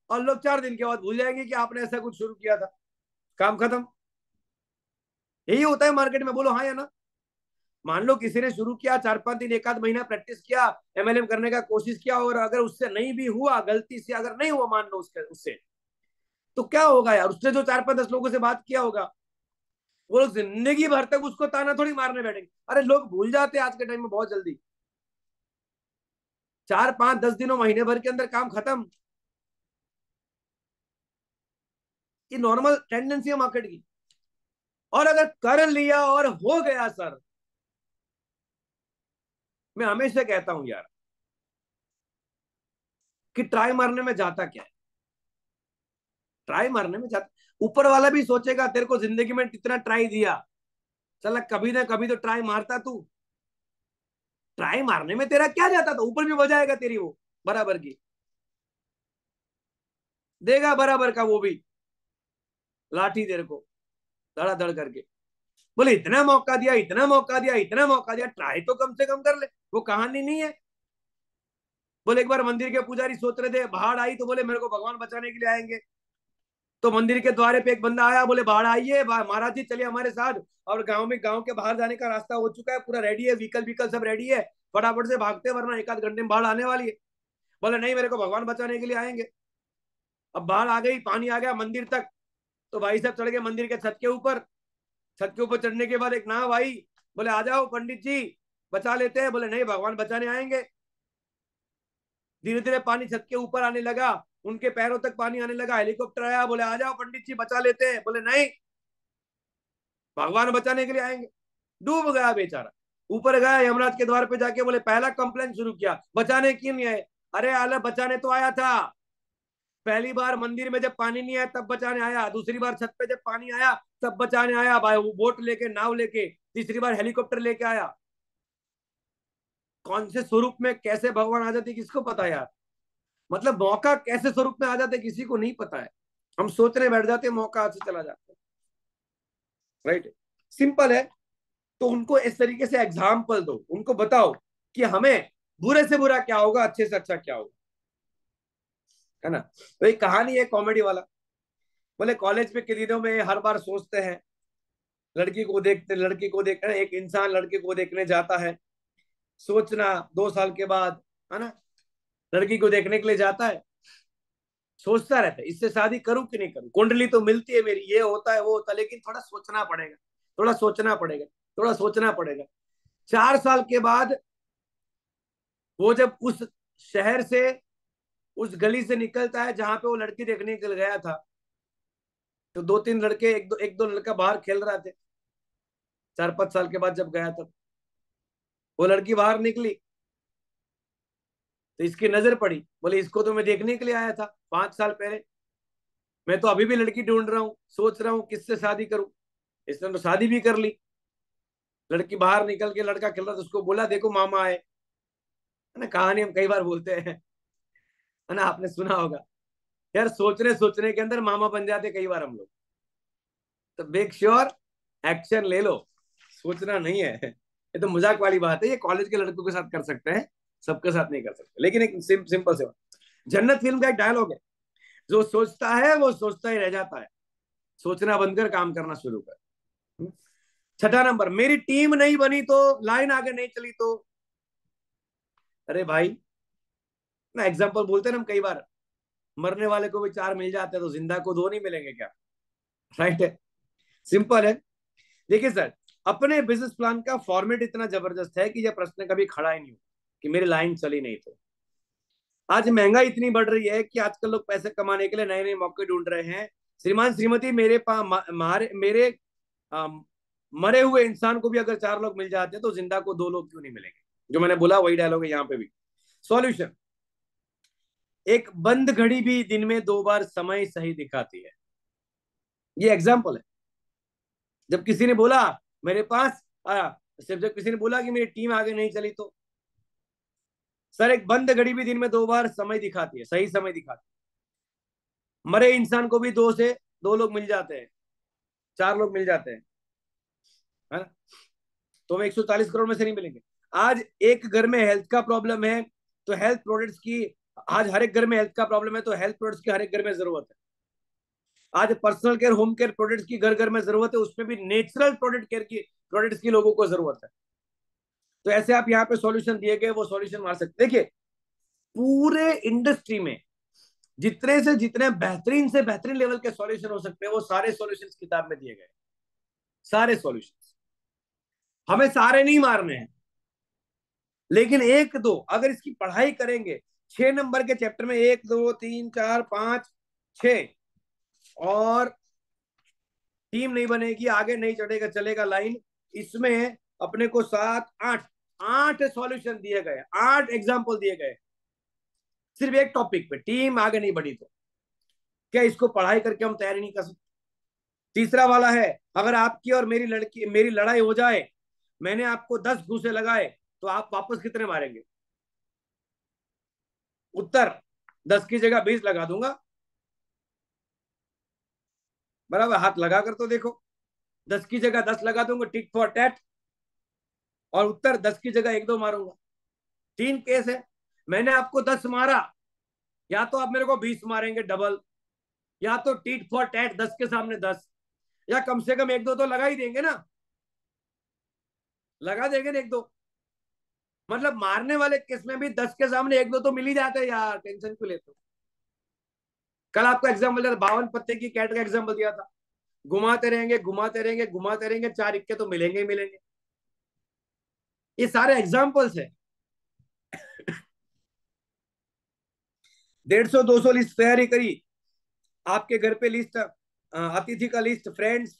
और लोग चार दिन के बाद भूल जाएँगे कि आपने ऐसा कुछ शुरू किया था। काम खत्म। यही होता है मार्केट में, बोलो हाँ या ना। मान लो किसी ने शुरू किया, चार पाँच दिन, एक आध महीना प्रैक्टिस किया एमएलएम करने का कोशिश किया, और अगर उससे नहीं भी हुआ, गलती से अगर नहीं हुआ, मान लो उसके, उससे। तो क्या होगा यार? उसने जो चार पाँच दस लोगों से बात किया होगा। वो लोग ज़िंदगी भर तक उसको ताना थोड़ी मारने बैठेंगे। अरे लोग भूल जाते हैं आज के टाइम में बहुत जल्दी। चार पाँच दस दिनों महीने भर के अंदर काम खत्म। ये नॉर्मल टेंडेंसी है मार्केट की। और अगर कर लिया और हो गया सर मैं हमेशा कहता हूँ यार कि ट्राई मारने में जाता क्या है? ट्राई मारने में जाता ऊपर वाला भी सोचेगा, तेरे को ज़िंदगी में इतना ट्राई दिया। चल कभी ना कभी तो ट्राई मारता तू। ट्राई मारने में तेरा क्या जाता था? ऊपर भी बजाएगा तेरी वो, बराबर की। देगा बराबर का वो भी। लाठी तेरे को, धड़ाधड़ करके। बोले, इतना मौका दिया, इतना मौका दिया, इतना मौका दिया ट्राई तो कम से कम कर ले, वो कहानी नहीं है। बोले, एक बार मंदिर के पुजारी सोच रहे थे बाढ़ आई तो बोले, मेरे को भगवान बचाने के लिए आएँगे। तो मंदिर के द्वारे पे एक बंदा आया, बोले, बाढ़ आइए महाराज जी, चलिए हमारे साथ। और गाँव में, गाँव के बाहर जाने का रास्ता हो चुका है, पूरा रेडी है व्हीकल व्हीकल सब रेडी है। फटाफट से भागते वरना एक आध घंटे में बाढ़ आने वाली है। बोले, नहीं, मेरे को भगवान बचाने के लिए आएँगे। अब बाढ़ आ गई, पानी आ गया मंदिर तक। तो भाई साहब चढ़ गए मंदिर के छत के ऊपर। छत के ऊपर चढ़ने के बाद एक नाव आई। बोले, आ जाओ पंडित जी, बचा लेते हैं। बोले, नहीं, भगवान बचाने आएँगे। धीरे धीरे पानी छत के ऊपर आने लगा। उनके पैरों तक पानी आने लगा। हेलीकॉप्टर आया, बोले, आ जाओ पंडित जी, बचा लेते हैं। बोले, नहीं, भगवान बचाने के लिए आएँगे। डूब गया बेचारा। ऊपर गया, यमराज के द्वार पे जाके बोले, पहला कंप्लेन शुरू किया, बचाने क्यों नहीं आए? अरे, आला, बचाने तो आया था। पहली बार मंदिर में जब पानी नहीं आया, तब बचाने आया। दूसरी बार छत पे जब पानी आया, तब बचाने आया। भाई, वो बोट लेके, नाव लेके, तीसरी बार हेलीकॉप्टर लेके आया। कौन से स्वरूप में, कैसे भगवान आ जाते, किसको पता यार? मतलब मौका कैसे स्वरूप में आ जाते किसी को नहीं पता है। हम सोचने बैठ जाते हैं, मौका आज से चला जाता है। राइट सिंपल है। तो उनको इस तरीके से एग्ज़ाम्पल दो। उनको बताओ कि हमें बुरे से बुरा क्या होगा, अच्छे से अच्छा क्या होगा। है ना? तो एक कहानी है कॉमेडी वाला। बोले कॉलेज में के दिनों में हर बार सोचते हैं। लड़की को देखते, लड़की को देखते एक इंसान लड़के को देखने जाता है। सोचना दो साल के बाद, है ना? लड़की को देखने के लिए जाता है, सोचता रहता है, इससे शादी करूँ कि नहीं करूँ? कुंडली तो मिलती है मेरी, ये होता है, वो होता है, लेकिन थोड़ा सोचना पड़ेगा, थोड़ा सोचना पड़ेगा, थोड़ा सोचना पड़ेगा। चार साल के बाद वो जब उस शहर से, उस गली से निकलता है, जहाँ पे वो लड़की देखने के लिए गया था तो दो तीन लड़के, एक दो एक दो लड़का बाहर खेल रहे थे। चार पाँच साल के बाद जब गया तब वो लड़की बाहर निकली तो इसकी नज़र पड़ी। बोले, इसको तो मैं देखने के लिए आया था, पाँच साल पहले। मैं तो अभी भी लड़की ढूंढ रहा हूँ, सोच रहा हूँ किससे शादी करूँ। इसने तो शादी भी कर ली। लड़की बाहर निकल के लड़का खेल रहा था, उसको बोला, देखो, मामा आए। है ना, कहानी हम कई बार बोलते हैं। है ना, आपने सुना होगा। यार सोचने सोचने के अंदर मामा बन जाते कई बार हम लोग। तो मेक श्योर एक्शन ले लो। सोचना नहीं है। ये तो मज़ाक वाली बात है, ये कॉलेज के लड़कों के साथ कर सकते हैं। सबके साथ नहीं कर सकते। लेकिन एक सिम, सिंपल से जन्नत फ़िल्म का एक डायलॉग है। जो सोचता है वो सोचता ही रह जाता है। सोचना बंद कर काम करना शुरू कर? छठा नंबर मेरी टीम नहीं बनी तो लाइन आगे नहीं चली तो। अरे भाई ना एग्ज़ाम्पल बोलते हैं हम कई बार। मरने वाले को भी चार मिल जाते हैं तो ज़िंदा को दो नहीं मिलेंगे क्या? राइट है सिंपल है। देखिए सर अपने बिज़नेस प्लान का फॉर्मेट इतना ज़बरदस्त है कि यह प्रश्न कभी खड़ा ही नहीं हो कि मेरी लाइन चली नहीं तो। आज महँगाई इतनी बढ़ रही है कि आजकल लोग पैसे कमाने के लिए नए नए मौके ढूंढ रहे हैं। श्रीमान श्रीमती मेरे पास मारे आ, मरे हुए इंसान को भी अगर चार लोग मिल जाते हैं तो ज़िंदा को दो लोग क्यों नहीं मिलेंगे? जो मैंने बोला वही डायलॉग है यहाँ पे भी। सॉल्यूशन एक बंद घड़ी भी दिन में दो बार समय सही दिखाती है। ये एग्ज़ाम्पल है। जब किसी ने बोला मेरे पास आ, जब किसी ने बोला कि मेरी टीम आगे नहीं चली तो? सर, एक बंद घड़ी भी दिन में दो बार समय दिखाती है, सही समय दिखाती है। मरे इंसान को भी दो से दो लोग मिल जाते हैं, चार लोग मिल जाते हैं, है? ना तो हमें एक करोड़ में से नहीं मिलेंगे। आज एक घर में हेल्थ का प्रॉब्लम है तो हेल्थ प्रोडक्ट्स की, आज हर एक घर में हेल्थ का प्रॉब्लम है तो हेल्थ प्रोडक्ट्स की हर एक घर में ज़रूरत है। आज personal care home care products की घर घर में ज़रूरत है, उसमें भी नेचुरल प्रोडक्ट केयर की प्रोडक्ट्स की लोगों को ज़रूरत है। तो ऐसे आप यहाँ पे सॉल्यूशन दिए गए, वो सॉल्यूशन मार सकते देखिए, पूरे इंडस्ट्री में जितने से जितने बेहतरीन से बेहतरीन लेवल के सॉल्यूशन हो सकते हैं, वो सारे सॉल्यूशन किताब में दिए गए। सारे सॉल्यूशन हमें सारे नहीं मारने हैं। लेकिन एक दो, अगर इसकी पढ़ाई करेंगे, छह नंबर के चैप्टर में एक, दो, तीन, चार, पाँच छ और टीम नहीं बनेगी, आगे नहीं चढ़ेगा, चलेगा लाइन इसमें अपने को सात, आठ आठ सॉल्यूशन दिए गए, आठ एग्ज़ाम्पल दिए गए। सिर्फ़ एक टॉपिक पे टीम आगे नहीं बढ़ी तो। क्या इसको पढ़ाई करके हम तैयारी नहीं कर सकते? तीसरा वाला है, अगर आपकी और मेरी लड़की, मेरी लड़ाई हो जाए, मैंने आपको दस घूसे लगाए तो आप वापस कितने मारेंगे? उत्तर, दस की जगह बीस लगा दूँगा। बराबर, हाथ लगा कर तो देखो। दस की जगह दस लगा दूँगा टिक फॉर टैट और उत्तर दस की जगह एक दो मारूँगा। तीन केस है। मैंने आपको दस मारा। या तो आप मेरे को बीस मारेंगे डबल या तो टीट फॉर टैट दस के सामने दस, या कम से कम एक दो तो लगा ही देंगे ना। लगा देंगे ना एक दो। मतलब मारने वाले केस में भी दस के सामने एक दो तो मिल ही जाते हैं यार, टेंशन क्यों लेते कल आपको एग्ज़ाम्पल दिया बावन पत्ते की कैट का एग्ज़ाम्पल दिया था। घुमाते रहेंगे घुमाते रहेंगे घुमाते रहेंगे, चार इक्के तो मिलेंगे ही मिलेंगे। ये सारे एग्जाम्पल्स है। डेढ़ सौ, दो सौ लिस्ट तैयारी करी। आपके घर पे लिस्ट अतिथि का list friends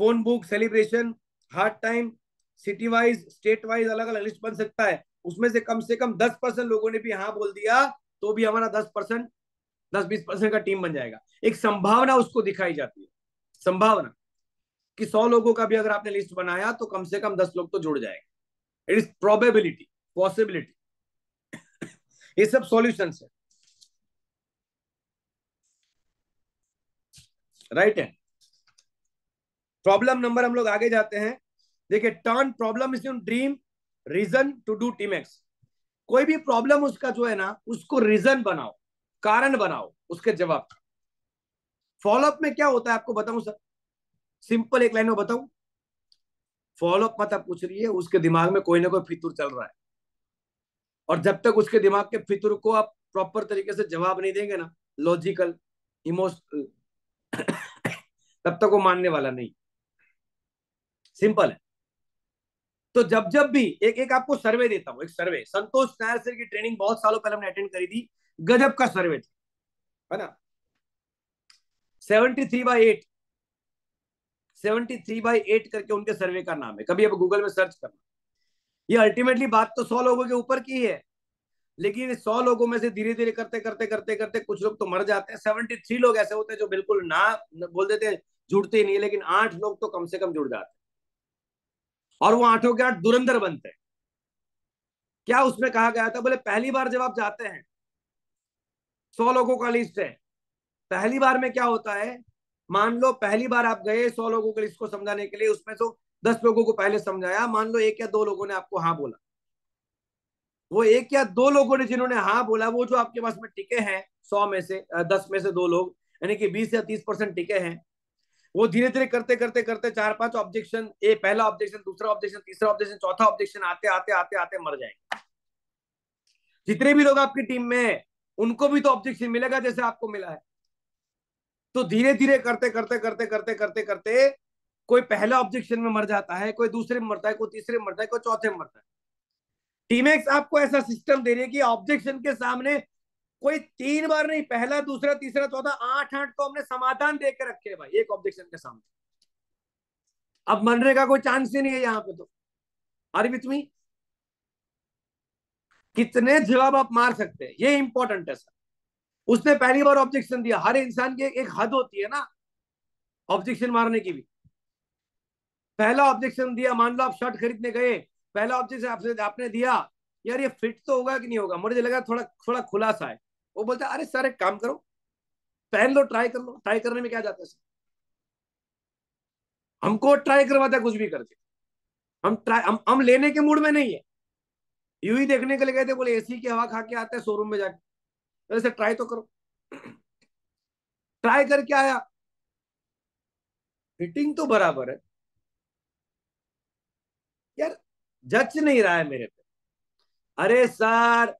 phone book celebration hard time city wise state wise अलग अलग लिस्ट बन सकता है। उसमें से कम से कम दस परसेंट लोगों ने भी हाँ बोल दिया तो भी हमारा दस परसेंट, दस बीस परसेंट का टीम बन जाएगा। एक संभावना उसको दिखाई जाती है। संभावना कि सौ लोगों का भी अगर आपने लिस्ट बनाया तो कम से कम दस लोग तो जुड़ जाएँगे। इट इज़ प्रोबेबिलिटी पॉसिबिलिटी ये सब सॉल्यूशन है. राइट है प्रॉब्लम नंबर हम लोग आगे जाते हैं. देखिए turn problem is dream reason to do Timex कोई भी प्रॉब्लम उसका जो है ना, उसको रीजन बनाओ, कारण बनाओ, उसके जवाब. का फॉलोअप में क्या होता है आपको बताऊँ सर सिंपल एक लाइन में बताऊँ. फॉलोअप मत पूछ रही है, उसके दिमाग में कोई ना कोई फितुर चल रहा है। और जब तक उसके दिमाग के फितुर को आप प्रॉपर तरीके से जवाब नहीं देंगे ना लॉजिकल इमोशनल तब तक वो मानने वाला नहीं। सिंपल है। तो जब जब भी, एक एक आपको सर्वे देता हूँ, एक सर्वे संतोष नायर सर की ट्रेनिंग बहुत सालों पहले हमने अटेंड करी थी, गजब का सर्वे था, है ना? Seventy three by eight seventy three by eight करके उनके सर्वे का नाम है। कभी अब गूगल में सर्च करना। ये अल्टीमेटली बात तो सौ लोगों के ऊपर की है। लेकिन सौ लोगों में से धीरे धीरे करते करते करते करते कुछ लोग तो मर जाते हैं। सेवेंटी थ्री लोग ऐसे होते हैं जो बिल्कुल ना बोल देते जुड़ते ही नहीं लेकिन आठ लोग तो कम से कम जुड़ जाते और वो आठों के आठ दुरंधर बनते हैं। क्या उसमें कहा गया था? बोले, पहली बार जब आप जाते हैं, सौ लोगों का लिस्ट है, पहली बार में क्या होता है? मान लो पहली बार आप गए सौ लोगों के लिस्ट को समझाने के लिए, उसमें तो दस लोगों को पहले समझाया, मान लो एक या दो लोगों ने आपको हाँ बोला। वो एक या दो लोगों ने जिन्होंने हाँ बोला, वो जो आपके पास में टिके हैं, सौ में से दस में से दो लोग, यानी कि बीस या तीस परसेंट टिके हैं, वो धीरे धीरे करते करते करते चार पाँच ऑब्जेक्शन, ए पहला ऑब्जेक्शन, दूसरा ऑब्जेक्शन, तीसरा ऑब्जेक्शन, चौथा ऑब्जेक्शन आते आते आते आते मर जाएँगे। जितने भी लोग आपकी टीम में है, उनको भी तो ऑब्जेक्शन मिलेगा जैसे आपको मिला है। तो धीरे धीरे करते करते करते करते करते करते कोई पहला ऑब्जेक्शन में मर जाता है, कोई दूसरे में मरता है, कोई तीसरे में मरता है, कोई चौथे में मरता है। टीमेक्स आपको ऐसा सिस्टम दे रही है कि ऑब्जेक्शन के सामने कोई तीन बार नहीं, पहला, दूसरा, तीसरा, चौथा, आठ आठ को हमने समाधान दे के रखे भाई, एक ऑब्जेक्शन के सामने। अब मरने का कोई चांस ही नहीं है यहाँ पे तो। अरे विथ कितने जवाब आप मार सकते हैं, ये इंपॉर्टेंट है सर। उसने पहली बार ऑब्जेक्शन दिया। हर इंसान की एक हद होती है ना ऑब्जेक्शन मारने की भी। पहला ऑब्जेक्शन दिया, मान लो आप शर्ट खरीदने गए, पहला ऑब्जेक्शन आपसे, आपने दिया, यार ये फिट तो होगा कि नहीं होगा? मुझे लगा थोड़ा थोड़ा खुला सा है। वो बोलता है अरे सर एक काम करो, पहन लो ट्राई कर लो। ट्राई करने में क्या जाता है हमको ट्राई करवाता है, कुछ भी करके। हम ट्राई हम हम लेने के मूड में नहीं है। यू ही देखने के लिए गए थे, बोले एसी की हवा खा के आते हैं शोरूम में जाके। ऐसे ट्राई तो करो। ट्राई करके आया। फिटिंग तो बराबर है। यार, जच नहीं रहा है मेरे पे। अरे सर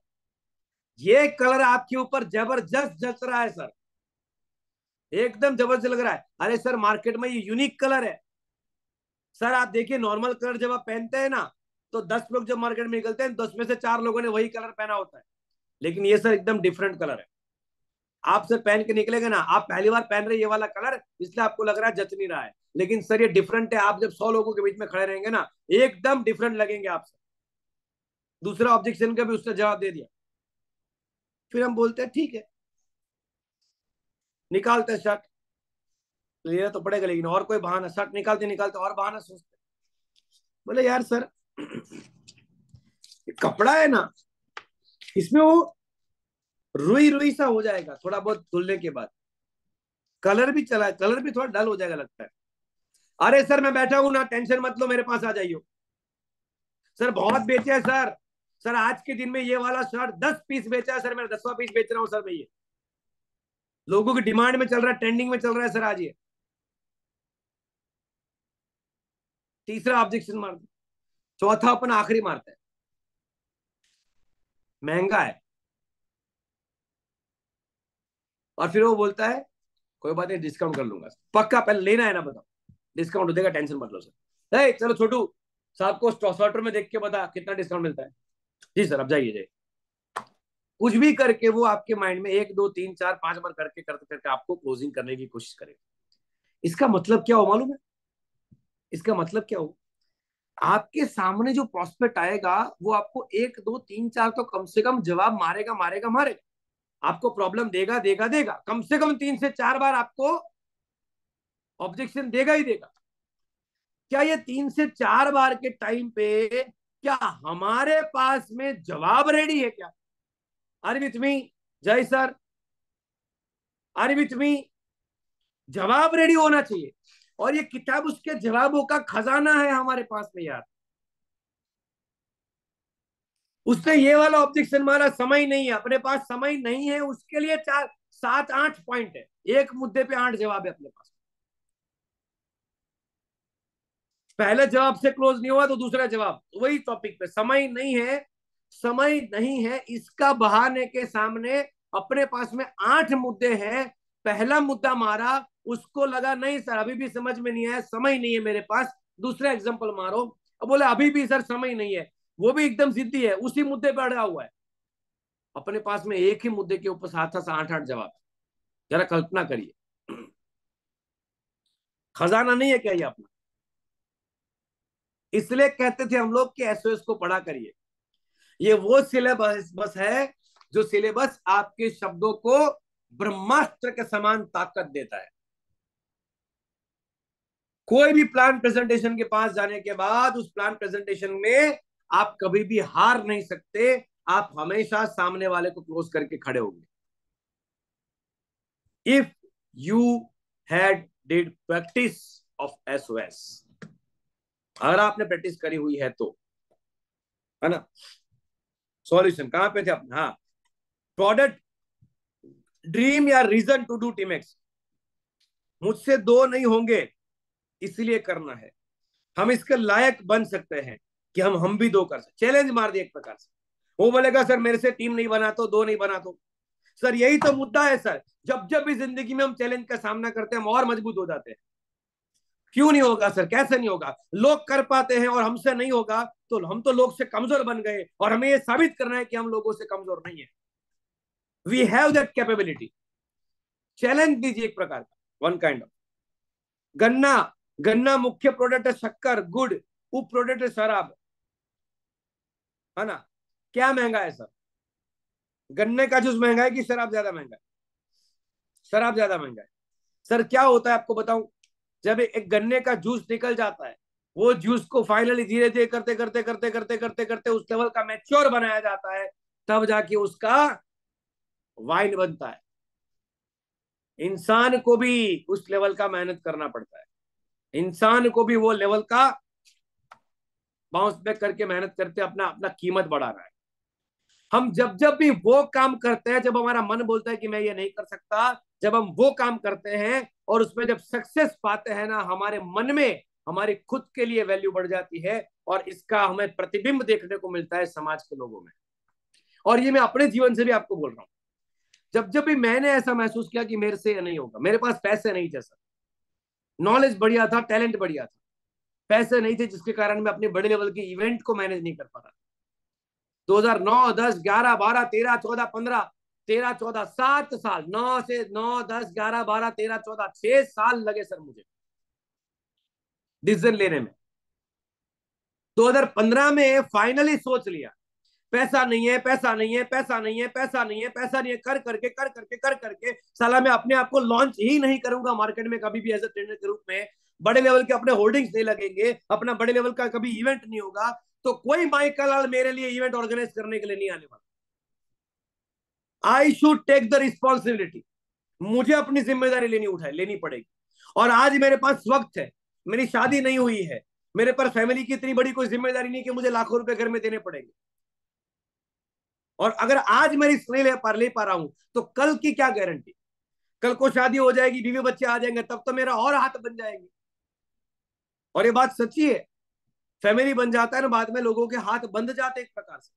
ये कलर आपके ऊपर ज़बरदस्त जच रहा है सर एकदम ज़बरदस्त लग रहा है। अरे सर मार्केट में ये यूनिक कलर है। सर आप देखिए नॉर्मल कलर जब आप पहनते हैं ना तो दस लोग जब मार्केट में निकलते हैं, दस में से चार लोगों ने वही कलर पहना होता है। लेकिन ये सर एकदम डिफरेंट कलर है। आप सर पहन के निकलेंगे ना, आप पहली बार पहन रहे ये वाला कलर इसलिए आपको लग रहा है जच नहीं रहा है। लेकिन सर ये डिफरेंट है, आप जब सौ लोगों के बीच में खड़े रहेंगे ना, एकदम डिफरेंट लगेंगे आप सर। दूसरा ऑब्जेक्शन का भी उसने जवाब दे दिया। फिर हम बोलते हैं, ठीक है। निकालते शर्ट। लेना तो पड़ेगा, लेकिन और कोई बहाना, शर्ट निकालते निकालते और बहाना सोचते। बोले, यार सर कपड़ा है ना इसमें वो रुई रुई सा हो जाएगा, थोड़ा बहुत धुलने के बाद। कलर भी चला, कलर भी थोड़ा डल हो जाएगा लगता है। अरे सर, मैं बैठा हूँ ना, टेंशन मत लो, मेरे पास आ जाइयो। सर, बहुत बेचे है सर। सर, आज के दिन में ये वाला शर्ट दस पीस बेचा है सर, मैं दसवा पीस बेच रहा हूँ सर, मैं ये। लोगों की डिमांड में चल रहा है, ट्रेंडिंग में चल रहा है सर, आज ये। तीसरा ऑब्जेक्शन मार चौथा अपन आखिरी मारता है। महँगा है। और फिर वो बोलता है, कोई बात नहीं डिस्काउंट कर लूँगा। पक्का पहले लेना है ना, बताओ। डिस्काउंट हो देगा टेंशन मत लो सर। चलो छोटू, साहब को स्वेटर में देख के बता, कितना डिस्काउंट मिलता है। जी सर, अब जाइए जाइए। कुछ भी करके वो आपके माइंड में एक, दो, तीन, चार, पाँच बार करके, करते करके आपको क्लोजिंग करने की कोशिश करेगा। इसका मतलब क्या हो, मालूम है? इसका मतलब क्या हो? आपके सामने जो प्रोस्पेक्ट आएगा, वो आपको एक, दो, तीन, चार तो कम से कम जवाब मारेगा मारेगा मारेगा। आपको प्रॉब्लम देगा देगा देगा। कम से कम तीन से चार बार आपको ऑब्जेक्शन देगा ही देगा। क्या ये तीन से चार बार के टाइम पे क्या हमारे पास में जवाब रेडी है क्या? आर विथ मी जय सर। आर विथ मी जवाब रेडी होना चाहिए। और ये किताब उसके जवाबों का खजाना है हमारे पास में यार। उसने ये वाला ऑब्जेक्शन मारा, समय नहीं है, अपने पास समय नहीं है, उसके लिए चार, सात, आठ पॉइंट है। एक मुद्दे पे आठ जवाब है अपने पास। पहले जवाब से क्लोज नहीं हुआ तो दूसरा जवाब। वही टॉपिक पे, समय नहीं है, समय नहीं है, इसका बहाने के सामने अपने पास में आठ मुद्दे हैं। पहला मुद्दा मारा उसको लगा, नहीं सर, अभी भी समझ में नहीं आया, समय नहीं है मेरे पास, दूसरा एग्ज़ाम्पल मारो। अब बोले, अभी भी सर समय नहीं है। वो भी एकदम सिद्धि है, उसी मुद्दे पर अड़गा हुआ है। अपने पास में एक ही मुद्दे के ऊपर सात सात आठ आठ जवाब। जरा कल्पना करिए। खजाना नहीं है क्या ये अपना? इसलिए कहते थे हम लोग कि एसओएस को पढ़ा करिए। ये वो सिलेबस बस है, जो सिलेबस आपके शब्दों को ब्रह्मास्त्र के समान ताकत देता है। कोई भी प्लान प्रेजेंटेशन के पास जाने के बाद उस प्लान प्रेजेंटेशन में आप कभी भी हार नहीं सकते। आप हमेशा सामने वाले को क्लोज करके खड़े होंगे। If you had did practice of SOS अगर आपने प्रैक्टिस करी हुई है तो है ना? सॉल्यूशन कहाँ पे थे अपने हाँ। प्रोडक्ट ड्रीम या रीजन टू डू टीमेक्स मुझसे दो नहीं होंगे। इसलिए करना है। हम इसके लायक बन सकते हैं कि हम हम भी दो कर सकते चैलेंज मार दिए एक प्रकार से। वो बोलेगा, सर, मेरे से टीम नहीं बना तो दो नहीं बना तो। सर, यही तो मुद्दा है, सर। जब जब भी ज़िंदगी में हम चैलेंज का सामना करते हैं, हम और मज़बूत हो जाते हैं। क्यों नहीं होगा, सर? कैसे नहीं होगा? लोग कर पाते हैं और हमसे नहीं होगा तो हम तो लोग से कमज़ोर बन गए और हमें ये साबित करना है कि हम लोगों से कमज़ोर नहीं है। We have that capability challenge दीजिए एक प्रकार का वन काइंड ऑफ़ गन्ना गन्ना मुख्य प्रोडक्ट है शक्कर, गुड़, उप प्रोडक्ट है शराब। है ना? क्या महँगा है सर गन्ने का जूस महँगा है कि शराब ज़्यादा महँगा है? शराब ज़्यादा महँगा है। सर, क्या होता है आपको बताऊँ? जब एक गन्ने का जूस निकल जाता है, वो जूस को फाइनली धीरे धीरे करते करते करते करते करते करते उस लेवल का मैच्योर बनाया जाता है, तब जाके उसका वाइन बनता है। इंसान को भी उस लेवल का मेहनत करना पड़ता है। इंसान को भी वो लेवल का बाउंस बैक करके मेहनत करते अपना अपना कीमत बढ़ा रहा है। हम जब जब भी वो काम करते हैं, जब हमारा मन बोलता है कि मैं ये नहीं कर सकता, जब हम वो काम करते हैं और उसमें जब सक्सेस पाते हैं ना, हमारे मन में हमारी खुद के लिए वैल्यू बढ़ जाती है और इसका हमें प्रतिबिंब देखने को मिलता है समाज के लोगों में। और ये मैं अपने जीवन से भी आपको बोल रहा हूँ। जब जब भी मैंने ऐसा महसूस किया कि मेरे से नहीं होगा, मेरे पास पैसे नहीं सर नॉलेज बढ़िया था टैलेंट बढ़िया था। पैसे नहीं थे जिसके कारण मैं अपने बड़े लेवल के इवेंट को मैनेज नहीं कर पा रहा। 2009, 10, 11, 12, 13, 14, 15, 13, 14, सात साल। नौ से नौ दस ग्यारह बारह तेरह चौदह छह साल लगे सर मुझे। डिसीज़न लेने में। 2015 में फाइनली सोच लिया। पैसा नहीं है, पैसा नहीं है, पैसा नहीं है, पैसा नहीं है, पैसा नहीं है। कर करके कर करके कर करके। साला, मैं अपने आप को लॉन्च ही नहीं करूँगा मार्केट में कभी भी एज ए ट्रेनर के रूप में। बड़े लेवल के अपने होल्डिंग्स नहीं लगेंगे, अपना बड़े लेवल का कभी इवेंट नहीं होगा। तो कोई माइकल मेरे लिए इवेंट ऑर्गेनाइज करने के लिए नहीं आने वाला। I should take the responsibility मुझे अपनी ज़िम्मेदारी लेनी उठाए लेनी पड़ेगी। और आज मेरे पास वक्त है, मेरी शादी नहीं हुई है, मेरे पर फैमिली की इतनी बड़ी कोई ज़िम्मेदारी नहीं कि मुझे लाखों रुपए घर में देने पड़ेंगे। और अगर आज मैं नहीं ले पा ले पा रहा हूँ तो कल की क्या गारंटी कल को शादी हो जाएगी, बीवी बच्चे आ जाएँगे, तब तो मेरा और हाथ बन जाएँगे। और ये बात सच्ची है। फैमिली बन जाता है ना बाद में, लोगों के हाथ बंध जाते एक प्रकार से।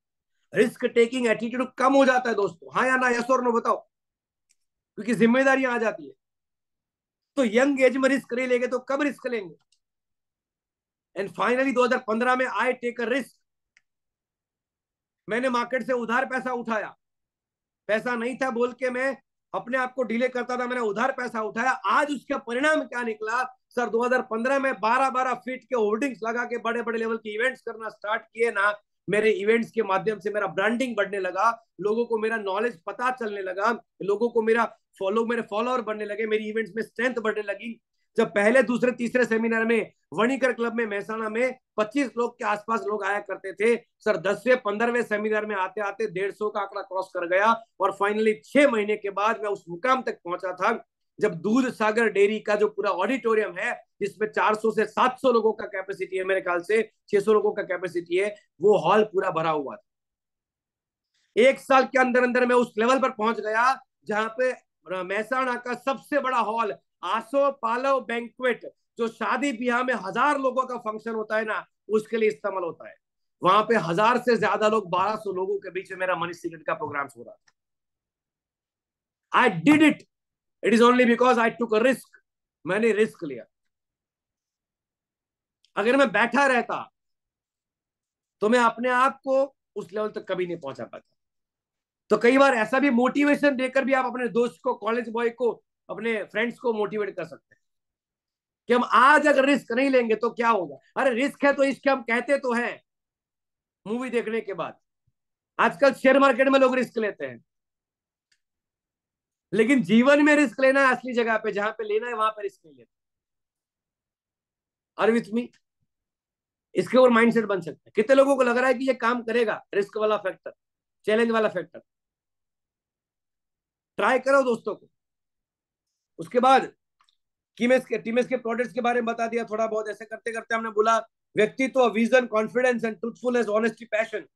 रिस्क टेकिंग एटीट्यूड कम हो जाता है दोस्तों। हाँ या ना यस और नो बताओ। क्योंकि जिम्मेदारियाँ आ जाती है। तो यंग एज में रिस्क नहीं लेंगे तो कब रिस्क लेंगे? एंड फाइनली 2015 में आई टेक अ रिस्क मैंने मार्केट से उधार पैसा उठाया। पैसा नहीं था बोल के मैं अपने आप को डिले करता था, मैंने उधार पैसा उठाया। आज उसका परिणाम क्या निकला? सर 2015 में 12-12 फीट के होर्डिंग्स लगा के बड़े बड़े लेवल के इवेंट्स करना स्टार्ट किए ना, मेरे इवेंट्स के माध्यम से मेरा ब्रांडिंग बढ़ने लगा, लोगों को मेरा नॉलेज पता चलने लगा, लोगों को मेरा फॉलो मेरे फॉलोअर बढ़ने लगे, मेरी इवेंट्स में स्ट्रेंथ बढ़ने लगी। जब पहले, दूसरे, तीसरे सेमिनार में, वणिकर क्लब में महसाना में 25 लोग के आसपास लोग आया करते थे। सर दसवें पंद्रहवें सेमिनार में आते आते डेढ़ सौ का आंकड़ा क्रॉस कर गया और फाइनली छह महीने के बाद मैं उस मुकाम तक पहुँचा था जब दूध सागर डेयरी का जो पूरा ऑडिटोरियम है, जिसमें 400 से 700 लोगों का कैपेसिटी है मेरे ख्याल से 600 लोगों का कैपेसिटी है, वो हॉल पूरा भरा हुआ था। एक साल के अंदर अंदर मैं उस लेवल पर पहुँच गया जहाँ पे महसाणा का सबसे बड़ा हॉल आसो पालव बैंकवेट जो शादी ब्याह में हज़ार लोगों का फ़ंक्शन होता है ना, उसके लिए इस्तेमाल होता है। वहाँ पे हज़ार से ज़्यादा लोग, बारह सौ लोगों के बीच में मेरा मनी सिगरेट का प्रोग्राम हो रहा था। I did it it is only because I took risk मैंने रिस्क लिया। अगर मैं बैठा रहता तो मैं अपने आप को उस लेवल तक कभी नहीं पहुँचा पाता। तो कई बार ऐसा भी मोटिवेशन देकर भी आप अपने दोस्त को कॉलेज बॉय को अपने फ्रेंड्स को मोटिवेट कर सकते हैं। कि हम आज अगर रिस्क नहीं लेंगे तो क्या होगा? अरे रिस्क है तो इसके हम कहते तो हैं। मूवी देखने के बाद। आजकल शेयर मार्केट में लोग रिस्क लेते हैं। लेकिन जीवन में रिस्क लेना है असली जगह पे, जहाँ पे लेना है, वहाँ पे रिस्क नहीं लेना और विथ मी इसके ऊपर माइंडसेट बन सकते हैं। कितने लोगों को लग रहा है कि ये काम करेगा? रिस्क वाला फैक्टर चैलेंज वाला फैक्टर ट्राई करो दोस्तों को। उसके बाद टीमेस के टीमेस के प्रोडक्ट्स के बारे में बता दिया, थोड़ा बहुत ऐसे करते करते हमने बोला, व्यक्तित्व vision confidence and truthfulness honesty passion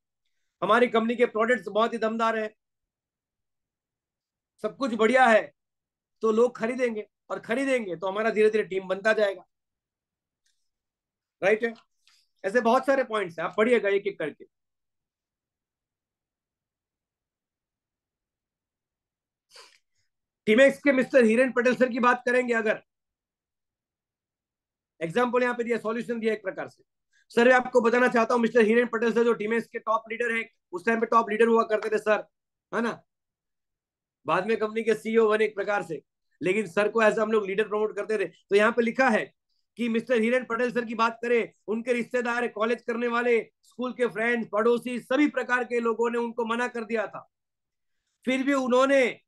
हमारी कंपनी के प्रोडक्ट्स बहुत ही दमदार है। सब कुछ बढ़िया है तो लोग खरीदेंगे और खरीदेंगे तो हमारा धीरे धीरे टीम बनता जाएगा। राइट है? ऐसे बहुत सारे पॉइंट्स है, आप पढ़िएगा एक एक करके। टीमेक्स के मिस्टर हिरेन पटेल सर की बात करेंगे अगर। एग्ज़ाम्पल यहाँ पे दिया सॉल्यूशन दिया एक प्रकार से। सर मैं आपको बताना चाहता हूँ, मिस्टर हिरेन पटेल सर जो टीमेक्स के टॉप लीडर है, उस टाइम पे टॉप लीडर हुआ करते थे सर है ना? बाद में कंपनी के सीईओ बने एक प्रकार से। लेकिन सर को ऐसा हम लोग लीडर प्रमोट करते थे। तो यहाँ पे लिखा है कि मिस्टर हिरेन पटेल सर की बात करें, उनके रिश्तेदार कॉलेज करने वाले स्कूल के फ्रेंड्स पड़ोसी, सभी प्रकार के लोगों ने उनको मना कर दिया था। फिर भी उन्होंने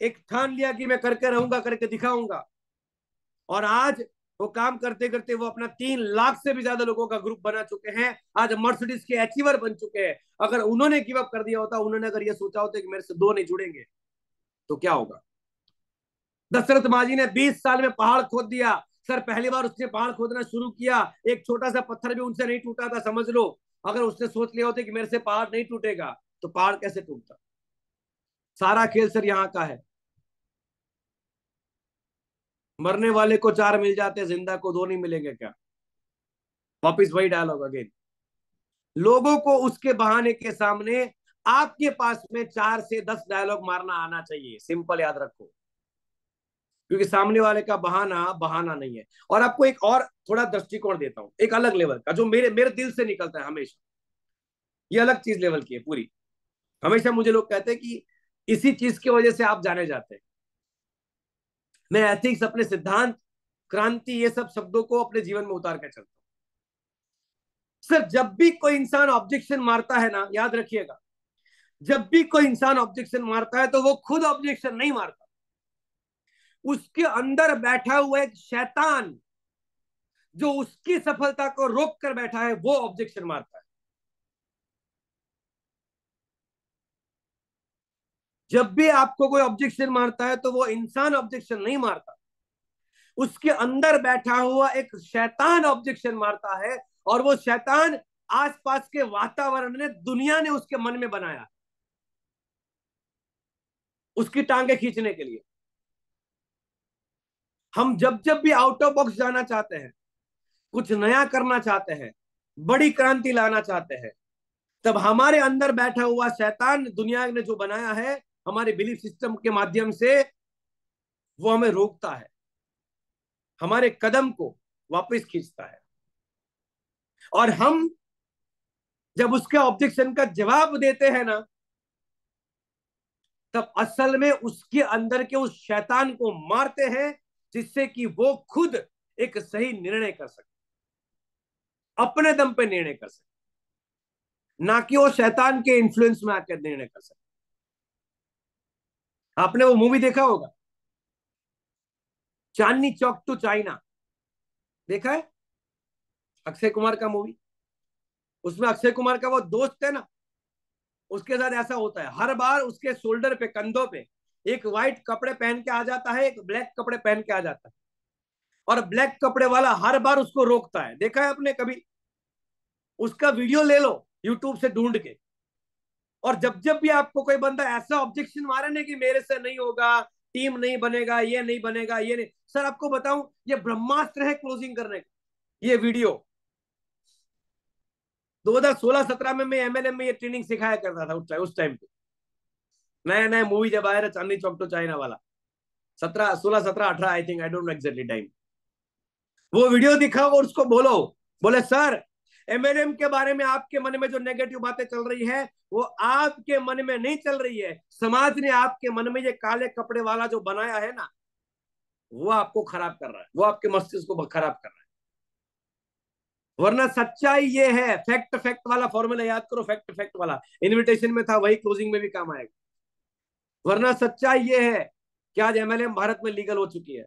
एक ठान लिया कि मैं करके रहूँगा, करके दिखाऊँगा। और आज वो काम करते करते वो अपना तीन लाख से भी ज़्यादा लोगों का ग्रुप बना चुके हैं। आज मर्सिडीज के अचीवर बन चुके हैं। अगर उन्होंने गिव अप कर दिया होता, उन्होंने अगर ये सोचा होता कि मेरे से दो नहीं जुड़ेंगे तो क्या होगा? दशरथ माजी ने 20 साल में पहाड़ खोद दिया। सर, पहली बार उसने पहाड़ खोदना शुरू किया। एक छोटा सा पत्थर भी उनसे नहीं टूटा था, समझ लो। अगर उसने सोच लिया होता कि मेरे से पहाड़ नहीं टूटेगा तो पहाड़ कैसे टूटता? सारा खेल सर यहाँ का है। मरने वाले को चार मिल जाते हैं, ज़िंदा को दो नहीं मिलेंगे क्या? वापिस वही डायलॉग अगेन लोगों को उसके बहाने के सामने आपके पास में चार से दस डायलॉग मारना आना चाहिए। सिंपल याद रखो। क्योंकि सामने वाले का बहाना बहाना नहीं है। और आपको एक और थोड़ा दृष्टिकोण देता हूँ। एक अलग लेवल का, जो मेरे मेरे दिल से निकलता है हमेशा। ये अलग चीज़ लेवल की है पूरी। हमेशा मुझे लोग कहते हैं कि इसी चीज़ की वजह से आप जाने जाते हैं। मैं एथिक्स अपने सिद्धांत, क्रांति, ये सब शब्दों को अपने जीवन में उतार कर चलता हूँ। सर, जब भी कोई इंसान ऑब्जेक्शन मारता है ना, याद रखिएगा, जब भी कोई इंसान ऑब्जेक्शन मारता है तो वो खुद ऑब्जेक्शन नहीं मारता। उसके अंदर बैठा हुआ एक शैतान, जो उसकी सफलता को रोक कर बैठा है, वो ऑब्जेक्शन मारता है। जब भी आपको कोई ऑब्जेक्शन मारता है तो वो इंसान ऑब्जेक्शन नहीं मारता। उसके अंदर बैठा हुआ एक शैतान ऑब्जेक्शन मारता है, और वो शैतान आसपास के वातावरण ने, दुनिया ने उसके मन में बनाया। उसकी टांगे खींचने के लिए। हम जब जब भी आउट ऑफ़ बॉक्स जाना चाहते हैं, कुछ नया करना चाहते हैं, बड़ी क्रांति लाना चाहते हैं, तब हमारे अंदर बैठा हुआ शैतान दुनिया ने जो बनाया है हमारे बिलीफ सिस्टम के माध्यम से वो हमें रोकता है। हमारे कदम को वापस खींचता है। और हम जब उसके ऑब्जेक्शन का जवाब देते हैं ना, तब असल में उसके अंदर के उस शैतान को मारते हैं, जिससे कि वो खुद एक सही निर्णय कर सके। अपने दम पे निर्णय कर सके। ना कि वो शैतान के इन्फ्लुएंस में आकर निर्णय कर सके। आपने वो मूवी देखा होगा? Chandni Chowk to China. देखा है? अक्षय कुमार का मूवी। उसमें अक्षय कुमार का वो दोस्त है ना, उसके साथ ऐसा होता है। हर बार उसके शोल्डर पे, कंधों पे एक व्हाइट कपड़े पहन के आ जाता है, एक ब्लैक कपड़े पहन के आ जाता है। और ब्लैक कपड़े वाला हर बार उसको रोकता है। देखा है आपने कभी? उसका वीडियो ले लो यूट्यूब से ढूंढ के। और जब जब भी आपको कोई बंदा ऐसा ऑब्जेक्शन मारे ना कि मेरे से नहीं होगा टीम नहीं बनेगा, ये नहीं बनेगा, ये नहीं। सर, आपको बताऊँ, ये ब्रह्मास्त्र है क्लोजिंग करने का। ये वीडियो 2016-17 में मैं एमएलएम में ये ट्रेनिंग सिखाया करता था उस टाइम उस टाइम पे। नया नया मूवी जब आया चांदनी चौक टू चाइना वाला। सत्रह, सोलह, सत्रह, अठारह I think I don't know exactly time वो वीडियो दिखाओ और उसको बोलो। बोले, सर एमएलएम के बारे में आपके मन में जो नेगेटिव बातें चल रही है, वो आपके मन में नहीं चल रही है। समाज ने आपके मन में ये काले कपड़े वाला जो बनाया है ना, वो आपको खराब कर रहा है। वो आपके मस्तिष्क को खराब कर रहा है। वरना सच्चाई ये है फैक्ट फैक्ट वाला फॉर्मूला याद करो फैक्ट फैक्ट वाला। इनविटेशन में था, वही क्लोजिंग में भी काम आएगा। वरना सच्चाई ये है कि आज एमएलएम भारत में लीगल हो चुकी है।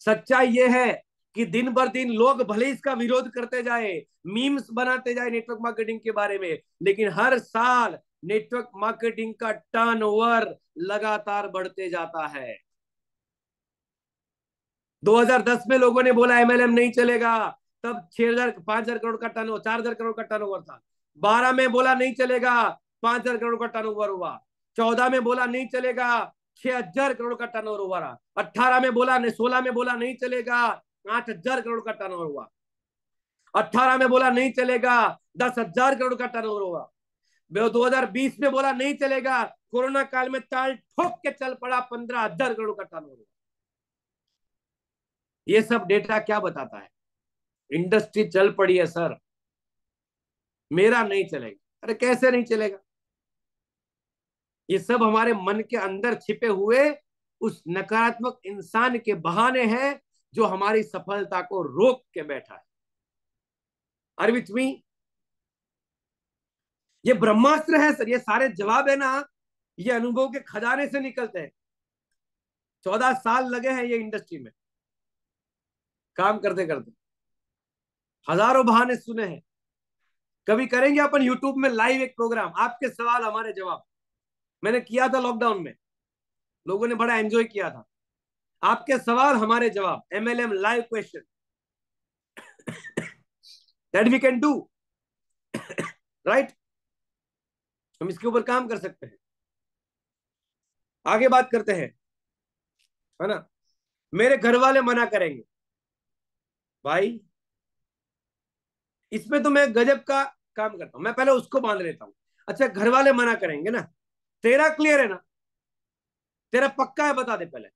सच्चाई ये है कि दिन भर दिन लोग भले इसका विरोध करते जाए मीम्स बनाते जाए नेटवर्क मार्केटिंग के बारे में, लेकिन हर साल नेटवर्क मार्केटिंग का टर्नओवर लगातार बढ़ते जाता है। 2010 में लोगों ने बोला एमएलएम नहीं चलेगा। तब छह हज़ार, पाँच हज़ार करोड़ का टर्न चार हज़ार करोड़ का टर्नओवर था। बारह में बोला नहीं चलेगा, पाँच हज़ार करोड़ का टर्नओवर हुआ। चौदह में बोला नहीं चलेगा, छह हज़ार करोड़ का टर्नओवर हुआ अट्ठारह में बोला, सोलह में बोला नहीं चलेगा आठ हज़ार करोड़ का टर्नओवर हुआ। अट्ठारह में बोला नहीं चलेगा, दस हज़ार करोड़ का टर्नओवर हुआ। दो हज़ार बीस में बोला नहीं चलेगा, कोरोना काल में ताल ठोक के चल पड़ा, पंद्रह हज़ार करोड़ का टर्नओवर हुआ। ये सब डेटा क्या बताता है? इंडस्ट्री चल पड़ी है सर मेरा नहीं चलेगा। अरे कैसे नहीं चलेगा? ये सब हमारे मन के अंदर छिपे हुए उस नकारात्मक इंसान के बहाने हैं जो हमारी सफलता को रोक के बैठा है। अरवित मी ये ब्रह्मास्त्र है, सर। ये सारे जवाब है ना, ये अनुभव के खजाने से निकलते हैं। चौदह साल लगे हैं ये इंडस्ट्री में। काम करते करते। हज़ारों बहाने सुने हैं। कभी करेंगे अपन यूट्यूब में लाइव एक प्रोग्राम आपके सवाल, हमारे जवाब। मैंने किया था लॉकडाउन में। लोगों ने बड़ा एंजॉय किया था। आपके सवाल हमारे जवाब MLM live question that we can do right हम इसके ऊपर काम कर सकते हैं। आगे बात करते हैं। है ना? मेरे घर वाले मना करेंगे। भाई, इसमें तो मैं गजब का काम करता हूँ। मैं पहले उसको बाँध लेता हूँ। अच्छा घर वाले मना करेंगे ना? तेरा क्लियर है ना? तेरा पक्का है बता दे पहले।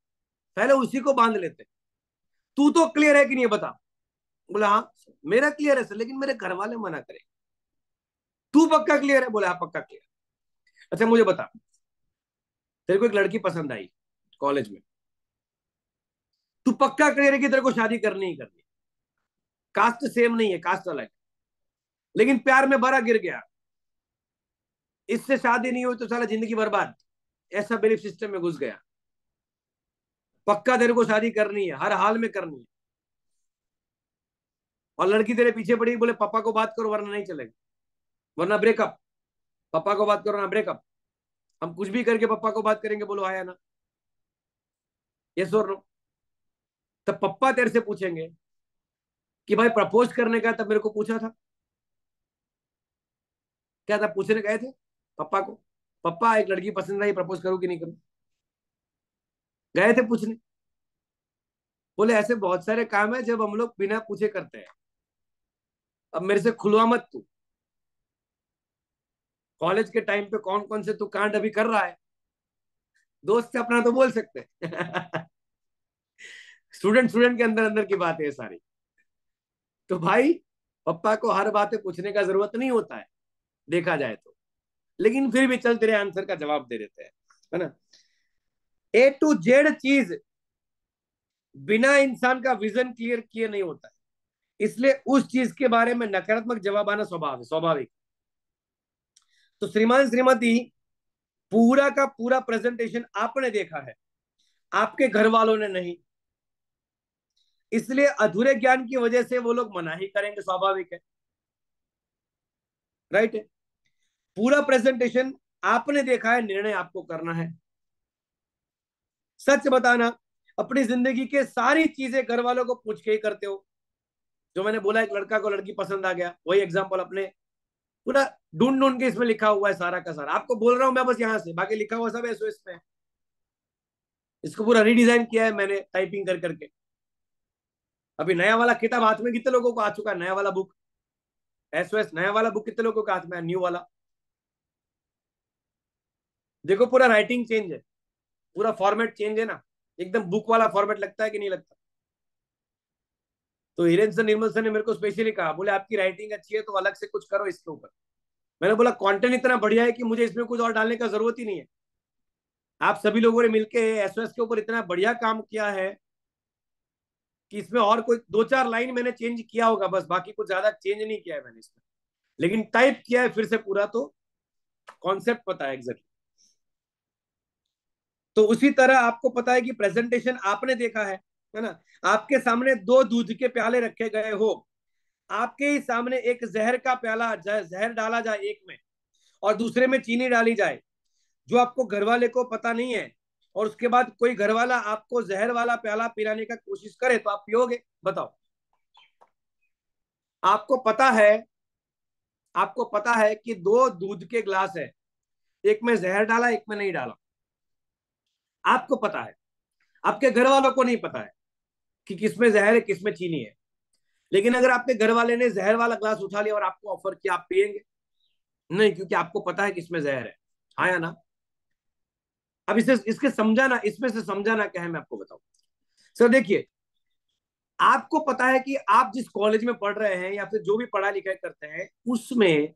पहले उसी को बाँध लेते तू तो क्लियर है कि नहीं बता। बोला हाँ मेरा क्लियर है सर लेकिन मेरे घर वाले मना करेंगे। तू पक्का क्लियर है? बोले हाँ पक्का क्लियर अच्छा मुझे बता। तेरे को एक लड़की पसंद आई कॉलेज में। तू पक्का क्लियर है कि तेरे को शादी करनी ही करनी कास्ट सेम नहीं है कास्ट अलग। लेकिन प्यार में बड़ा गिर गया। इससे शादी नहीं हुई तो सारा ज़िंदगी बर्बाद। ऐसा बिलीफ सिस्टम में घुस गया। पक्का तेरे को शादी करनी है, हर हाल में करनी है। और लड़की तेरे पीछे पड़ी, बोले, पापा को बात करो, वरना नहीं चलेगा। वरना ब्रेकअप पापा को बात करो ना ब्रेकअप हम कुछ भी करके पापा को बात करेंगे, बोलो, आया ना। ये सोर नो तब पप्पा तेरे से पूछेंगे कि, भाई प्रपोज करने का तब मेरे को पूछा था। क्या था पूछने गए थे? पप्पा को। पप्पा एक लड़की पसंद आई प्रपोज करूँ कि नहीं करूँ? गए थे पूछने। बोले, ऐसे बहुत सारे काम है जब हम लोग बिना पूछे करते हैं। अब मेरे से खुलवा मत तू। कॉलेज के टाइम पे कौन कौन से तू कांड अभी कर रहा है? दोस्त से अपना तो बोल सकते स्टूडेंट स्टूडेंट के अंदर अंदर की बात है सारी। तो भाई, पप्पा को हर बातें पूछने का ज़रूरत नहीं होता है, देखा जाए तो। लेकिन फिर भी चल तेरे आंसर का जवाब दे देते हैं, है ना? ए टू जेड चीज़ बिना इंसान का विजन क्लियर किए नहीं होता है। इसलिए उस चीज़ के बारे में नकारात्मक जवाब आना स्वभाव है स्वाभाविक। तो श्रीमान, श्रीमती, पूरा का पूरा प्रेजेंटेशन आपने देखा है। आपके घर वालों ने नहीं। इसलिए अधूरे ज्ञान की वजह से वो लोग मना ही करेंगे, स्वाभाविक है। राइट है पूरा प्रेजेंटेशन आपने देखा है, निर्णय आपको करना है। सच बताना, अपनी ज़िंदगी के सारी चीज़ें घर वालों को पूछ के ही करते हो। जो मैंने बोला, एक लड़का को लड़की पसंद आ गया, वही एग्ज़ाम्पल अपने पूरा ढूंढ ढूंढ के इसमें लिखा हुआ है सारा का सारा। आपको बोल रहा हूँ मैं बस यहाँ से, बाकी लिखा हुआ सब एसओ इसमें। इसको पूरा रीडिजाइन किया है मैंने टाइपिंग कर करके। अभी नया वाला किताब हाथ में कितने लोगों को आ चुका है? नया वाला बुक एसओएस नया वाला बुक कितने लोगों के हाथ में न्यू वाला। देखो पूरा राइटिंग चेंज है। पूरा फॉर्मेट चेंज है ना। एकदम बुक वाला फॉर्मेट लगता है कि नहीं लगता? तो हिरेन सर, निर्मल सर ने मेरे को स्पेशली कहा, बोले, आपकी राइटिंग अच्छी है तो अलग से कुछ करो इसके ऊपर। मैंने बोला कंटेंट इतना बढ़िया है कि मुझे इसमें कुछ और डालने का ज़रूरत ही नहीं है। आप सभी लोगों ने मिलकर एसओएस के ऊपर इतना बढ़िया काम किया है कि इसमें और कोई दो चार लाइन मैंने चेंज किया होगा बस, बाकी कुछ ज़्यादा चेंज नहीं किया है मैंने इसमें। लेकिन टाइप किया है फिर से पूरा तो कॉन्सेप्ट पता है एग्जैक्टली तो उसी तरह आपको पता है कि प्रेजेंटेशन आपने देखा है है ना? आपके सामने दो दूध के प्याले रखे गए हो। आपके ही सामने एक जहर का प्याला जहर डाला जाए एक में और दूसरे में चीनी डाली जाए, जो आपको घर वाले को पता नहीं है और उसके बाद कोई घर वाला आपको जहर वाला प्याला पिलाने का कोशिश करे तो आप पियोगे? बताओ। आपको पता है, आपको पता है कि दो दूध के ग्लास है, एक में जहर डाला, एक में नहीं डाला। आपको पता है। आपके घर वालों को नहीं पता है कि किसमें जहर है, किसमें चीनी है। लेकिन अगर आपके घर वाले ने जहर वाला ग्लास उठा लिया और आपको ऑफ़र किया, आप पियेंगे? नहीं, क्योंकि आपको पता है किसमें जहर है। हाँ या ना? अब इसे, इसके समझाना, इसमें से समझाना क्या है मैं आपको बताऊँ। सर, देखिए, आपको पता है कि आप जिस कॉलेज में पढ़ रहे हैं या फिर जो भी पढ़ाई लिखाई करते हैं, उसमें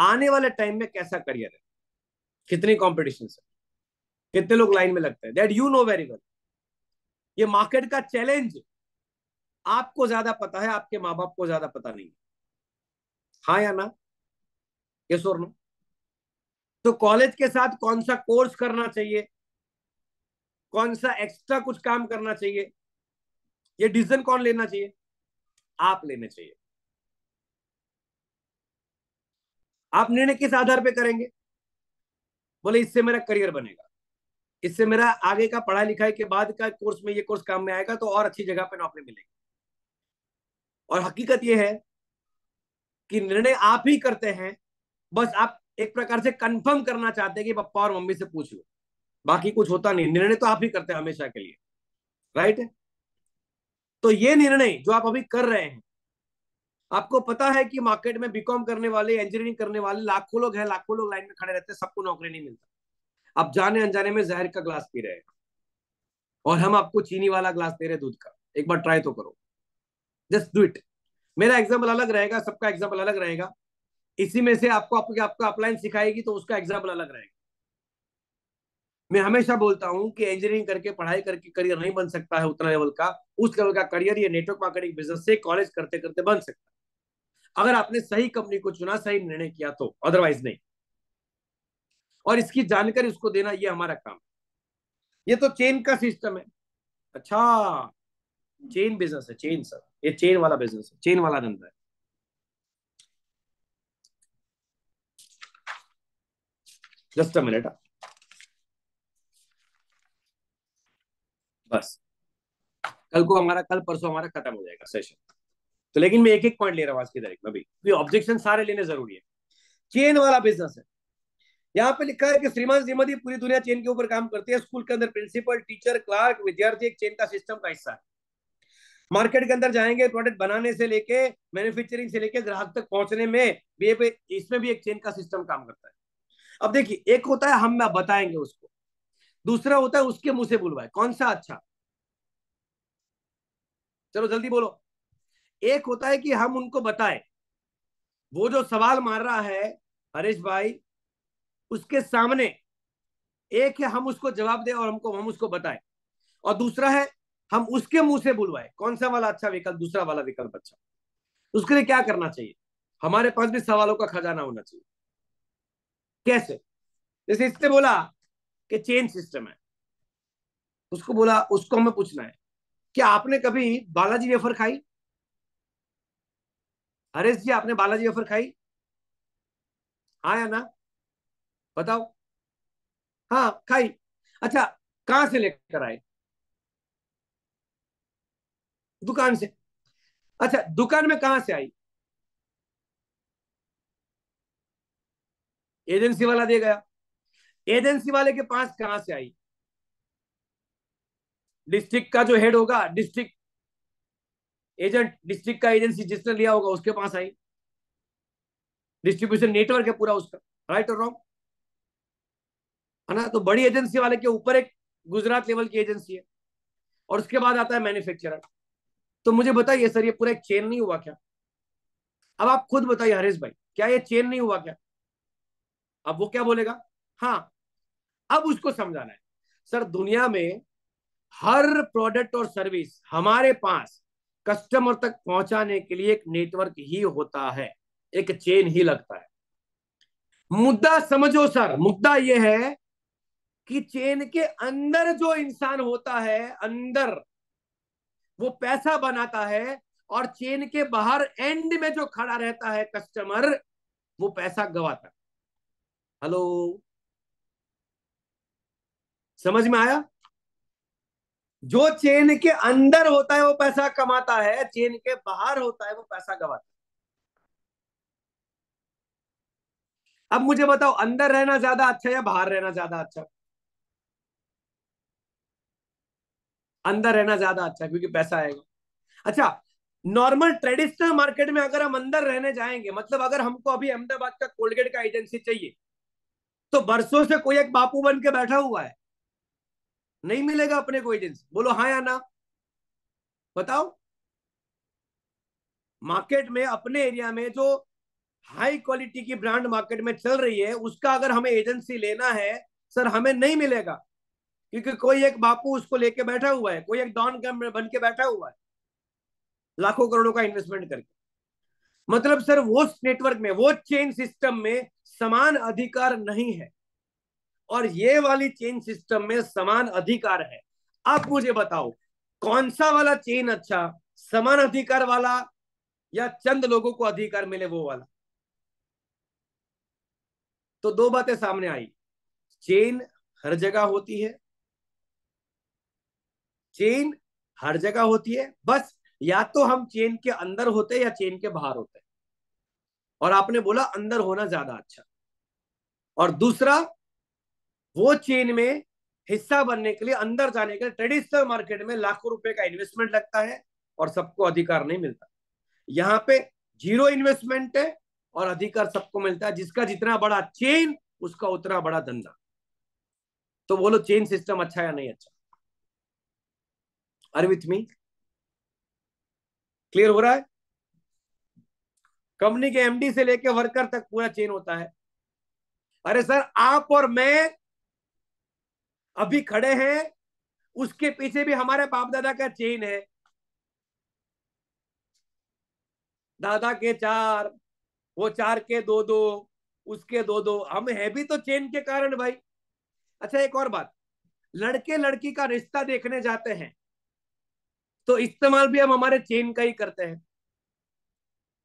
आने वाले टाइम में कैसा करियर है? कितनी कॉम्पिटिशन है? कितने लोग लाइन में लगते हैं? That you know very well ये मार्केट का चैलेंज आपको ज़्यादा पता है, आपके माँ बाप को ज़्यादा पता नहीं हाँ। या ना? ये और नो तो कॉलेज के साथ कौन सा कोर्स करना चाहिए? कौन सा एक्स्ट्रा कुछ काम करना चाहिए? ये डिसीज़न कौन लेना चाहिए? आप लेने चाहिए। आप निर्णय किस आधार पे करेंगे? बोले, इससे मेरा करियर बनेगा। इससे मेरा आगे का पढ़ाई लिखाई के बाद का कोर्स में ये कोर्स काम में आएगा तो और अच्छी जगह पे नौकरी मिलेगी। और हकीकत ये है कि निर्णय आप ही करते हैं, बस आप एक प्रकार से कंफर्म करना चाहते हैं कि पप्पा और मम्मी से पूछ लो। बाकी कुछ होता नहीं, निर्णय तो आप ही करते हैं हमेशा के लिए राइट तो ये निर्णय जो आप अभी कर रहे हैं, आपको पता है कि मार्केट में बीकॉम करने वाले इंजीनियरिंग करने वाले लाखों लोग हैं, लाखों लोग लाइन में खड़े रहते हैं, सबको नौकरी नहीं मिलता। आप जाने अनजाने में जहर का ग्लास पी रहे हैं। और हम आपको चीनी वाला ग्लास दे रहे दूध का। एक बार ट्राई तो करो। जस्ट डू इट मेरा एग्ज़ाम्पल अलग रहेगा, सबका एग्ज़ाम्पल अलग रहेगा। इसी में से आपको आपको आपको अपलाइन सिखाएगी तो उसका एग्ज़ाम्पल अलग रहेगा। मैं हमेशा बोलता हूँ कि इंजीनियरिंग करके, पढ़ाई करके करियर नहीं बन सकता है उतना लेवल का। उस लेवल का करियर ये नेटवर्क मार्केटिंग बिज़नेस से कॉलेज करते करते बन सकता है। अगर आपने सही कंपनी को चुना, सही निर्णय किया तो अदरवाइज़ नहीं। और इसकी जानकारी उसको देना, ये हमारा काम ये तो चेन का सिस्टम है। अच्छा चेन बिज़नेस है, चेन सर ये चेन वाला बिज़नेस है, चेन वाला धंधा है। जस्ट अ मिनट बस। कल को हमारा, कल परसों हमारा खत्म हो जाएगा सेशन तो लेकिन मैं एक एक पॉइंट ले रहा हूँ आज की तारीख में भी। ऑब्जेक्शन सारे लेने ज़रूरी है। चेन वाला बिज़नेस है। यहाँ पे लिखा है कि श्रीमान श्रीमती पूरी दुनिया चेन के ऊपर काम करती है। स्कूल के अंदर प्रिंसिपल, टीचर, क्लार्क, विद्यार्थी एक चेन का सिस्टम का हिस्सा। है मार्केट के अंदर जाएँगे, प्रोडक्ट बनाने से लेके, मैन्युफैक्चरिंग से लेके ग्राहक तक पहुँचने में भी इसमें भी एक चेन का सिस्टम काम करता है। अब देखिए, एक होता है, हम बताएँगे उसको। दूसरा होता है, उसके मुँह से बुलवाए। कौन सा अच्छा? चलो, जल्दी बोलो। एक होता है कि हम उनको बताएँ। वो जो सवाल मार रहा है, हरीश भाई उसके सामने एक है, हम उसको जवाब दे और हमको, हम उसको बताएँ। और दूसरा है, हम उसके मुँह से बुलवाए। कौन सा वाला अच्छा विकल्प? दूसरा वाला विकल्प अच्छा। उसके लिए क्या करना चाहिए? हमारे पास भी सवालों का खजाना होना चाहिए। कैसे? जैसे इसने बोला कि चेन सिस्टम है। उसको बोला, उसको हमें पूछना है, क्या आपने कभी बालाजी वेफर खाई? हरेश जी, आपने बालाजी वेफर खाई? हाँ या ना? बताओ। हाँ खाई। अच्छा कहाँ से लेकर आए? दुकान से। अच्छा दुकान में कहाँ से आई? एजेंसी वाला दे गया। एजेंसी वाले के पास कहाँ से आई? डिस्ट्रिक्ट का जो हेड होगा, डिस्ट्रिक्ट एजेंट, डिस्ट्रिक्ट का एजेंसी जिसने लिया होगा, उसके पास आई। डिस्ट्रीब्यूशन नेटवर्क है पूरा उसका, राइट और रॉन्ग? है ना? तो बड़ी एजेंसी वाले के ऊपर एक गुजरात लेवल की एजेंसी है। और उसके बाद आता है मैन्युफैक्चरर तो मुझे बताइए सर ये पूरा एक चेन नहीं हुआ क्या? अब आप खुद बताइए, हरीश भाई, क्या ये चेन नहीं हुआ क्या? अब वो क्या बोलेगा? हाँ अब उसको समझाना है। सर दुनिया में हर प्रोडक्ट और सर्विस हमारे पास कस्टमर तक पहुँचाने के लिए एक नेटवर्क ही होता है। एक चेन ही लगता है। मुद्दा समझो सर मुद्दा यह है कि चेन के अंदर जो इंसान होता है, अंदर, वो पैसा बनाता है और चेन के बाहर एंड में जो खड़ा रहता है कस्टमर वो पैसा गवाता हेलो समझ में आया? जो चेन के अंदर होता है, वो पैसा कमाता है, चेन के बाहर होता है, वो पैसा गवाता है। अब मुझे बताओ, अंदर रहना ज़्यादा अच्छा या बाहर रहना ज़्यादा अच्छा? अंदर रहना ज़्यादा अच्छा क्योंकि पैसा आएगा। अच्छा नॉर्मल ट्रेडिशनल मार्केट में अगर हम अंदर रहने जाएँगे मतलब अगर हमको अभी अहमदाबाद का कोलगेट का एजेंसी चाहिए तो बरसों से कोई एक बापू बन के बैठा हुआ है। नहीं मिलेगा अपने को एजेंसी बोलो हाँ या ना? बताओ। मार्केट में, अपने एरिया में जो हाई क्वालिटी की ब्रांड मार्केट में चल रही है, उसका अगर हमें एजेंसी लेना है सर हमें नहीं मिलेगा। क्योंकि कोई एक बापू उसको लेके बैठा हुआ है, कोई एक डॉन बन के बैठा हुआ है, लाखों करोड़ों का इन्वेस्टमेंट करके। मतलब सर, वो नेटवर्क में, वो चेन सिस्टम में समान अधिकार नहीं है। और ये वाली चेन सिस्टम में समान अधिकार है। आप मुझे बताओ, कौन सा वाला चेन अच्छा समान अधिकार वाला या चंद लोगों को अधिकार मिले वो वाला? तो दो बातें सामने आई। चेन हर जगह होती है चेन हर जगह होती है, बस या तो हम चेन के अंदर होते या चेन के बाहर होते और आपने बोला अंदर होना ज़्यादा अच्छा। और दूसरा, वो चेन में हिस्सा बनने के लिए, अंदर जाने के लिए ट्रेडिशनल मार्केट में लाखों रुपए का इन्वेस्टमेंट लगता है और सबको अधिकार नहीं मिलता। यहाँ पे ज़ीरो इन्वेस्टमेंट है और अधिकार सबको मिलता है, जिसका जितना बड़ा चेन, उसका उतना बड़ा धंधा। तो बोलो, चेन सिस्टम अच्छा या नहीं अच्छा? अरे विथ मी क्लियर हो रहा है? कंपनी के एमडी से लेकर वर्कर तक पूरा चेन होता है। अरे सर आप और मैं अभी खड़े हैं, उसके पीछे भी हमारे बाप दादा का चेन है। दादा के चार, वो चार के दो दो, उसके दो दो, हम है भी तो चेन के कारण भाई। अच्छा एक और बात। लड़के लड़की का रिश्ता देखने जाते हैं। तो इस्तेमाल भी हम हमारे चेन का ही करते हैं।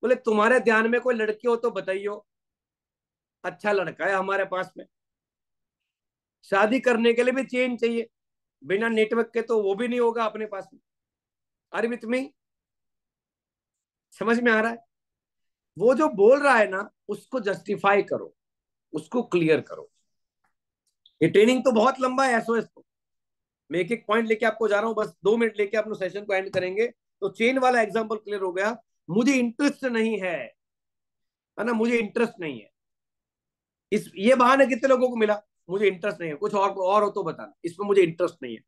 बोले, तुम्हारे ध्यान में कोई लड़की हो तो बताइयो। अच्छा लड़का है हमारे पास में। शादी करने के लिए भी चेन चाहिए। बिना नेटवर्क के तो वो भी नहीं होगा अपने पास में। अरे भी तुम्हें समझ में आ रहा है? वो जो बोल रहा है ना, उसको जस्टिफाई करो। उसको क्लियर करो। ये ट्रेनिंग तो बहुत लंबा है एसओएस तो मैं एक एक पॉइंट लेके आपको जा रहा हूँ, बस दो मिनट लेके अपने सेशन को एंड करेंगे। तो चेन वाला एग्ज़ाम्पल क्लियर हो गया। मुझे इंटरेस्ट नहीं है। है ना? मुझे इंटरेस्ट नहीं है। इस, ये बहाना कितने लोगों को मिला? मुझे इंटरेस्ट नहीं है। कुछ और और हो तो बताना इसमें मुझे इंटरेस्ट नहीं है।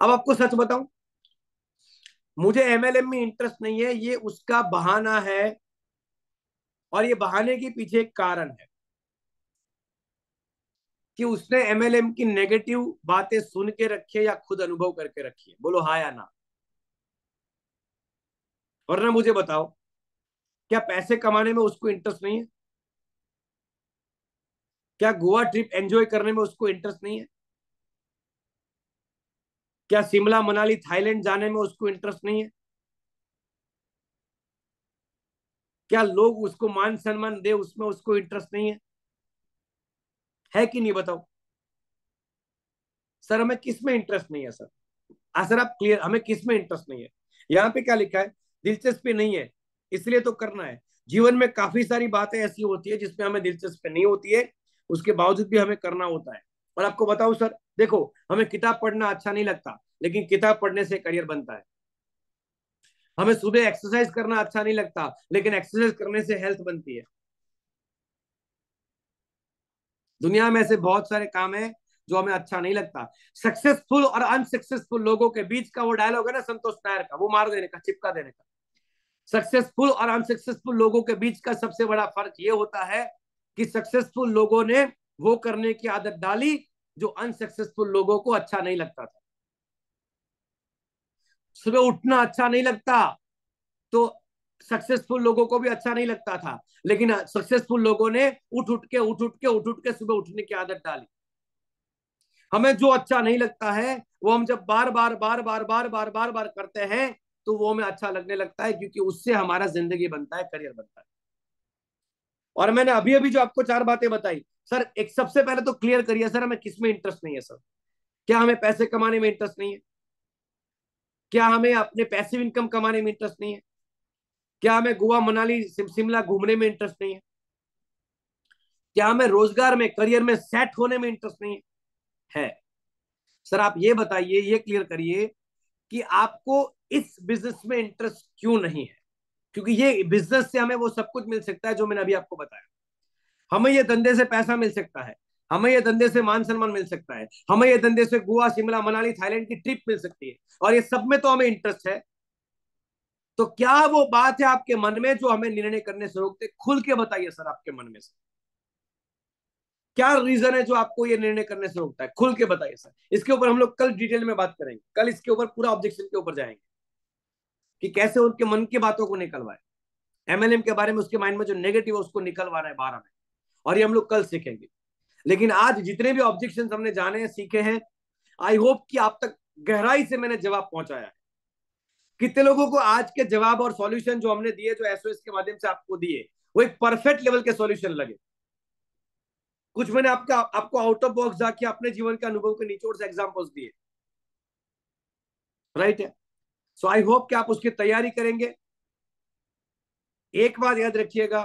अब आपको सच बताऊँ, मुझे एमएलएम में इंटरेस्ट नहीं है। ये उसका बहाना है। और ये बहाने के पीछे एक कारण है। कि उसने एमएलएम की नेगेटिव बातें सुन के रखी है या खुद अनुभव करके रखी है? बोलो हा या ना। वरना मुझे बताओ, क्या पैसे कमाने में उसको इंटरेस्ट नहीं है? क्या गोवा ट्रिप एंजॉय करने में उसको इंटरेस्ट नहीं है? क्या शिमला, मनाली, थाईलैंड जाने में उसको इंटरेस्ट नहीं है? क्या लोग उसको मान सम्मान दे उसमें उसको इंटरेस्ट नहीं है? है कि नहीं बताओ? सर हमें किसमें इंटरेस्ट नहीं है सर? आ, सर आप क्लियर हमें किसमें इंटरेस्ट नहीं है? यहाँ पे क्या लिखा है? दिलचस्पी नहीं है इसलिए तो करना है। जीवन में काफ़ी सारी बातें ऐसी होती है जिसमें हमें दिलचस्पी नहीं होती है उसके बावजूद भी हमें करना होता है। और आपको बताऊँ सर देखो हमें किताब पढ़ना अच्छा नहीं लगता लेकिन किताब पढ़ने से करियर बनता है। हमें सुबह एक्सरसाइज करना अच्छा नहीं लगता लेकिन एक्सरसाइज करने से हेल्थ बनती है। दुनिया में ऐसे बहुत सारे काम है जो हमें अच्छा नहीं लगता। सक्सेसफुल और अनसक्सेसफुल लोगों के बीच का वो डायलॉग है ना संतोष नायर का, वो मार देने का, चिपका देने का। सक्सेसफुल और अनसक्सेसफुल लोगों के बीच का सबसे बड़ा फ़र्क ये होता है कि सक्सेसफुल लोगों ने वो करने की आदत डाली जो अनसक्सेसफुल लोगों को अच्छा नहीं लगता था। सुबह उठना अच्छा नहीं लगता तो सक्सेसफुल लोगों को भी अच्छा नहीं लगता था। लेकिन सक्सेसफुल लोगों ने उठ उठ के, उठ उठ के, उठ उठ के सुबह उठने की आदत डाली। हमें जो अच्छा नहीं लगता है, वो हम जब बार बार बार बार बार बार बार बार करते हैं तो वो हमें अच्छा लगने लगता है, क्योंकि उससे हमारा ज़िंदगी बनता है, करियर बनता है। और मैंने अभी अभी जो आपको चार बातें बताई, सर, एक सबसे पहले तो क्लियर करिए, सर, हमें किसमें इंटरेस्ट नहीं है, सर? क्या हमें पैसे कमाने में इंटरेस्ट नहीं है? क्या हमें अपने पैसिव इनकम कमाने में इंटरेस्ट नहीं है? क्या हमें गोवा, मनाली शिमला घूमने में इंटरेस्ट नहीं है? क्या हमें रोज़गार में करियर में सेट होने में इंटरेस्ट नहीं है? सर आप ये बताइए, ये क्लियर करिए कि आपको इस बिज़नेस में इंटरेस्ट क्यों नहीं है? क्योंकि ये बिज़नेस से हमें वो सब कुछ मिल सकता है जो मैंने अभी आपको बताया। हमें ये धंधे से पैसा मिल सकता है। हमें ये धंधे से मान सम्मान मिल सकता है। हमें ये धंधे से गोवा, शिमला, मनाली, थाईलैंड की ट्रिप मिल सकती है। और ये सब में तो हमें इंटरेस्ट है। तो क्या वो बात है आपके मन में जो हमें निर्णय करने से रोकते? खुल के बताइए सर आपके मन में से। क्या रीजन है जो आपको ये निर्णय करने से रोकता है? खुल के बताइए सर। इसके ऊपर हम लोग कल डिटेल में बात करेंगे। कल इसके ऊपर पूरा ऑब्जेक्शन के ऊपर जाएँगे। कि कैसे उनके मन की बातों को निकलवाए। एमएलएम के बारे में उसके माइंड में जो नेगेटिव है उसको निकलवा रहा है बारह में। और ये हम लोग कल सीखेंगे। लेकिन आज जितने भी ऑब्जेक्शन हमने जाने हैं, सीखे हैं आई होप कि आप तक गहराई से मैंने जवाब पहुँचाया है। कितने लोगों को आज के जवाब और सॉल्यूशन जो हमने दिए, जो एसओएस के माध्यम से आपको दिए, वो एक परफेक्ट लेवल के सॉल्यूशन लगे। कुछ मैंने आपका, आपको आउट ऑफ़ बॉक्स जाके अपने जीवन के अनुभव के निचोड़ से एग्जाम्पल्स दिए। राइट है? सो आई होप कि आप उसकी तैयारी करेंगे। एक बात याद रखिएगा,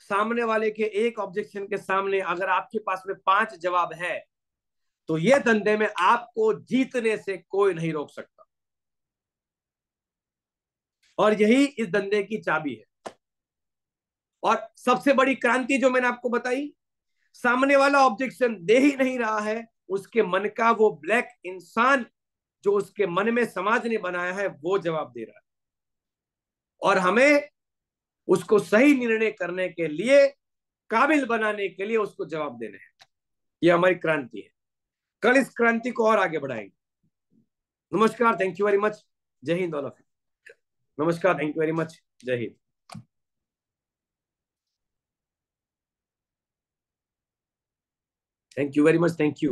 सामने वाले के एक ऑब्जेक्शन के सामने अगर आपके पास में पाँच जवाब है तो ये धंधे में आपको जीतने से कोई नहीं रोक सकता। और यही इस धंधे की चाबी है। और सबसे बड़ी क्रांति जो मैंने आपको बताई, सामने वाला ऑब्जेक्शन दे ही नहीं रहा है, उसके मन का वो ब्लैक इंसान जो उसके मन में समाज ने बनाया है, वो जवाब दे रहा है। और हमें उसको सही निर्णय करने के लिए, काबिल बनाने के लिए उसको जवाब देने हैं। ये हमारी क्रांति है। कल इस क्रांति को और आगे बढ़ाएँगे। नमस्कार thank you very much Jai Hind all of Namaskar. Thank you very much. Jai Thank you very much. Thank you.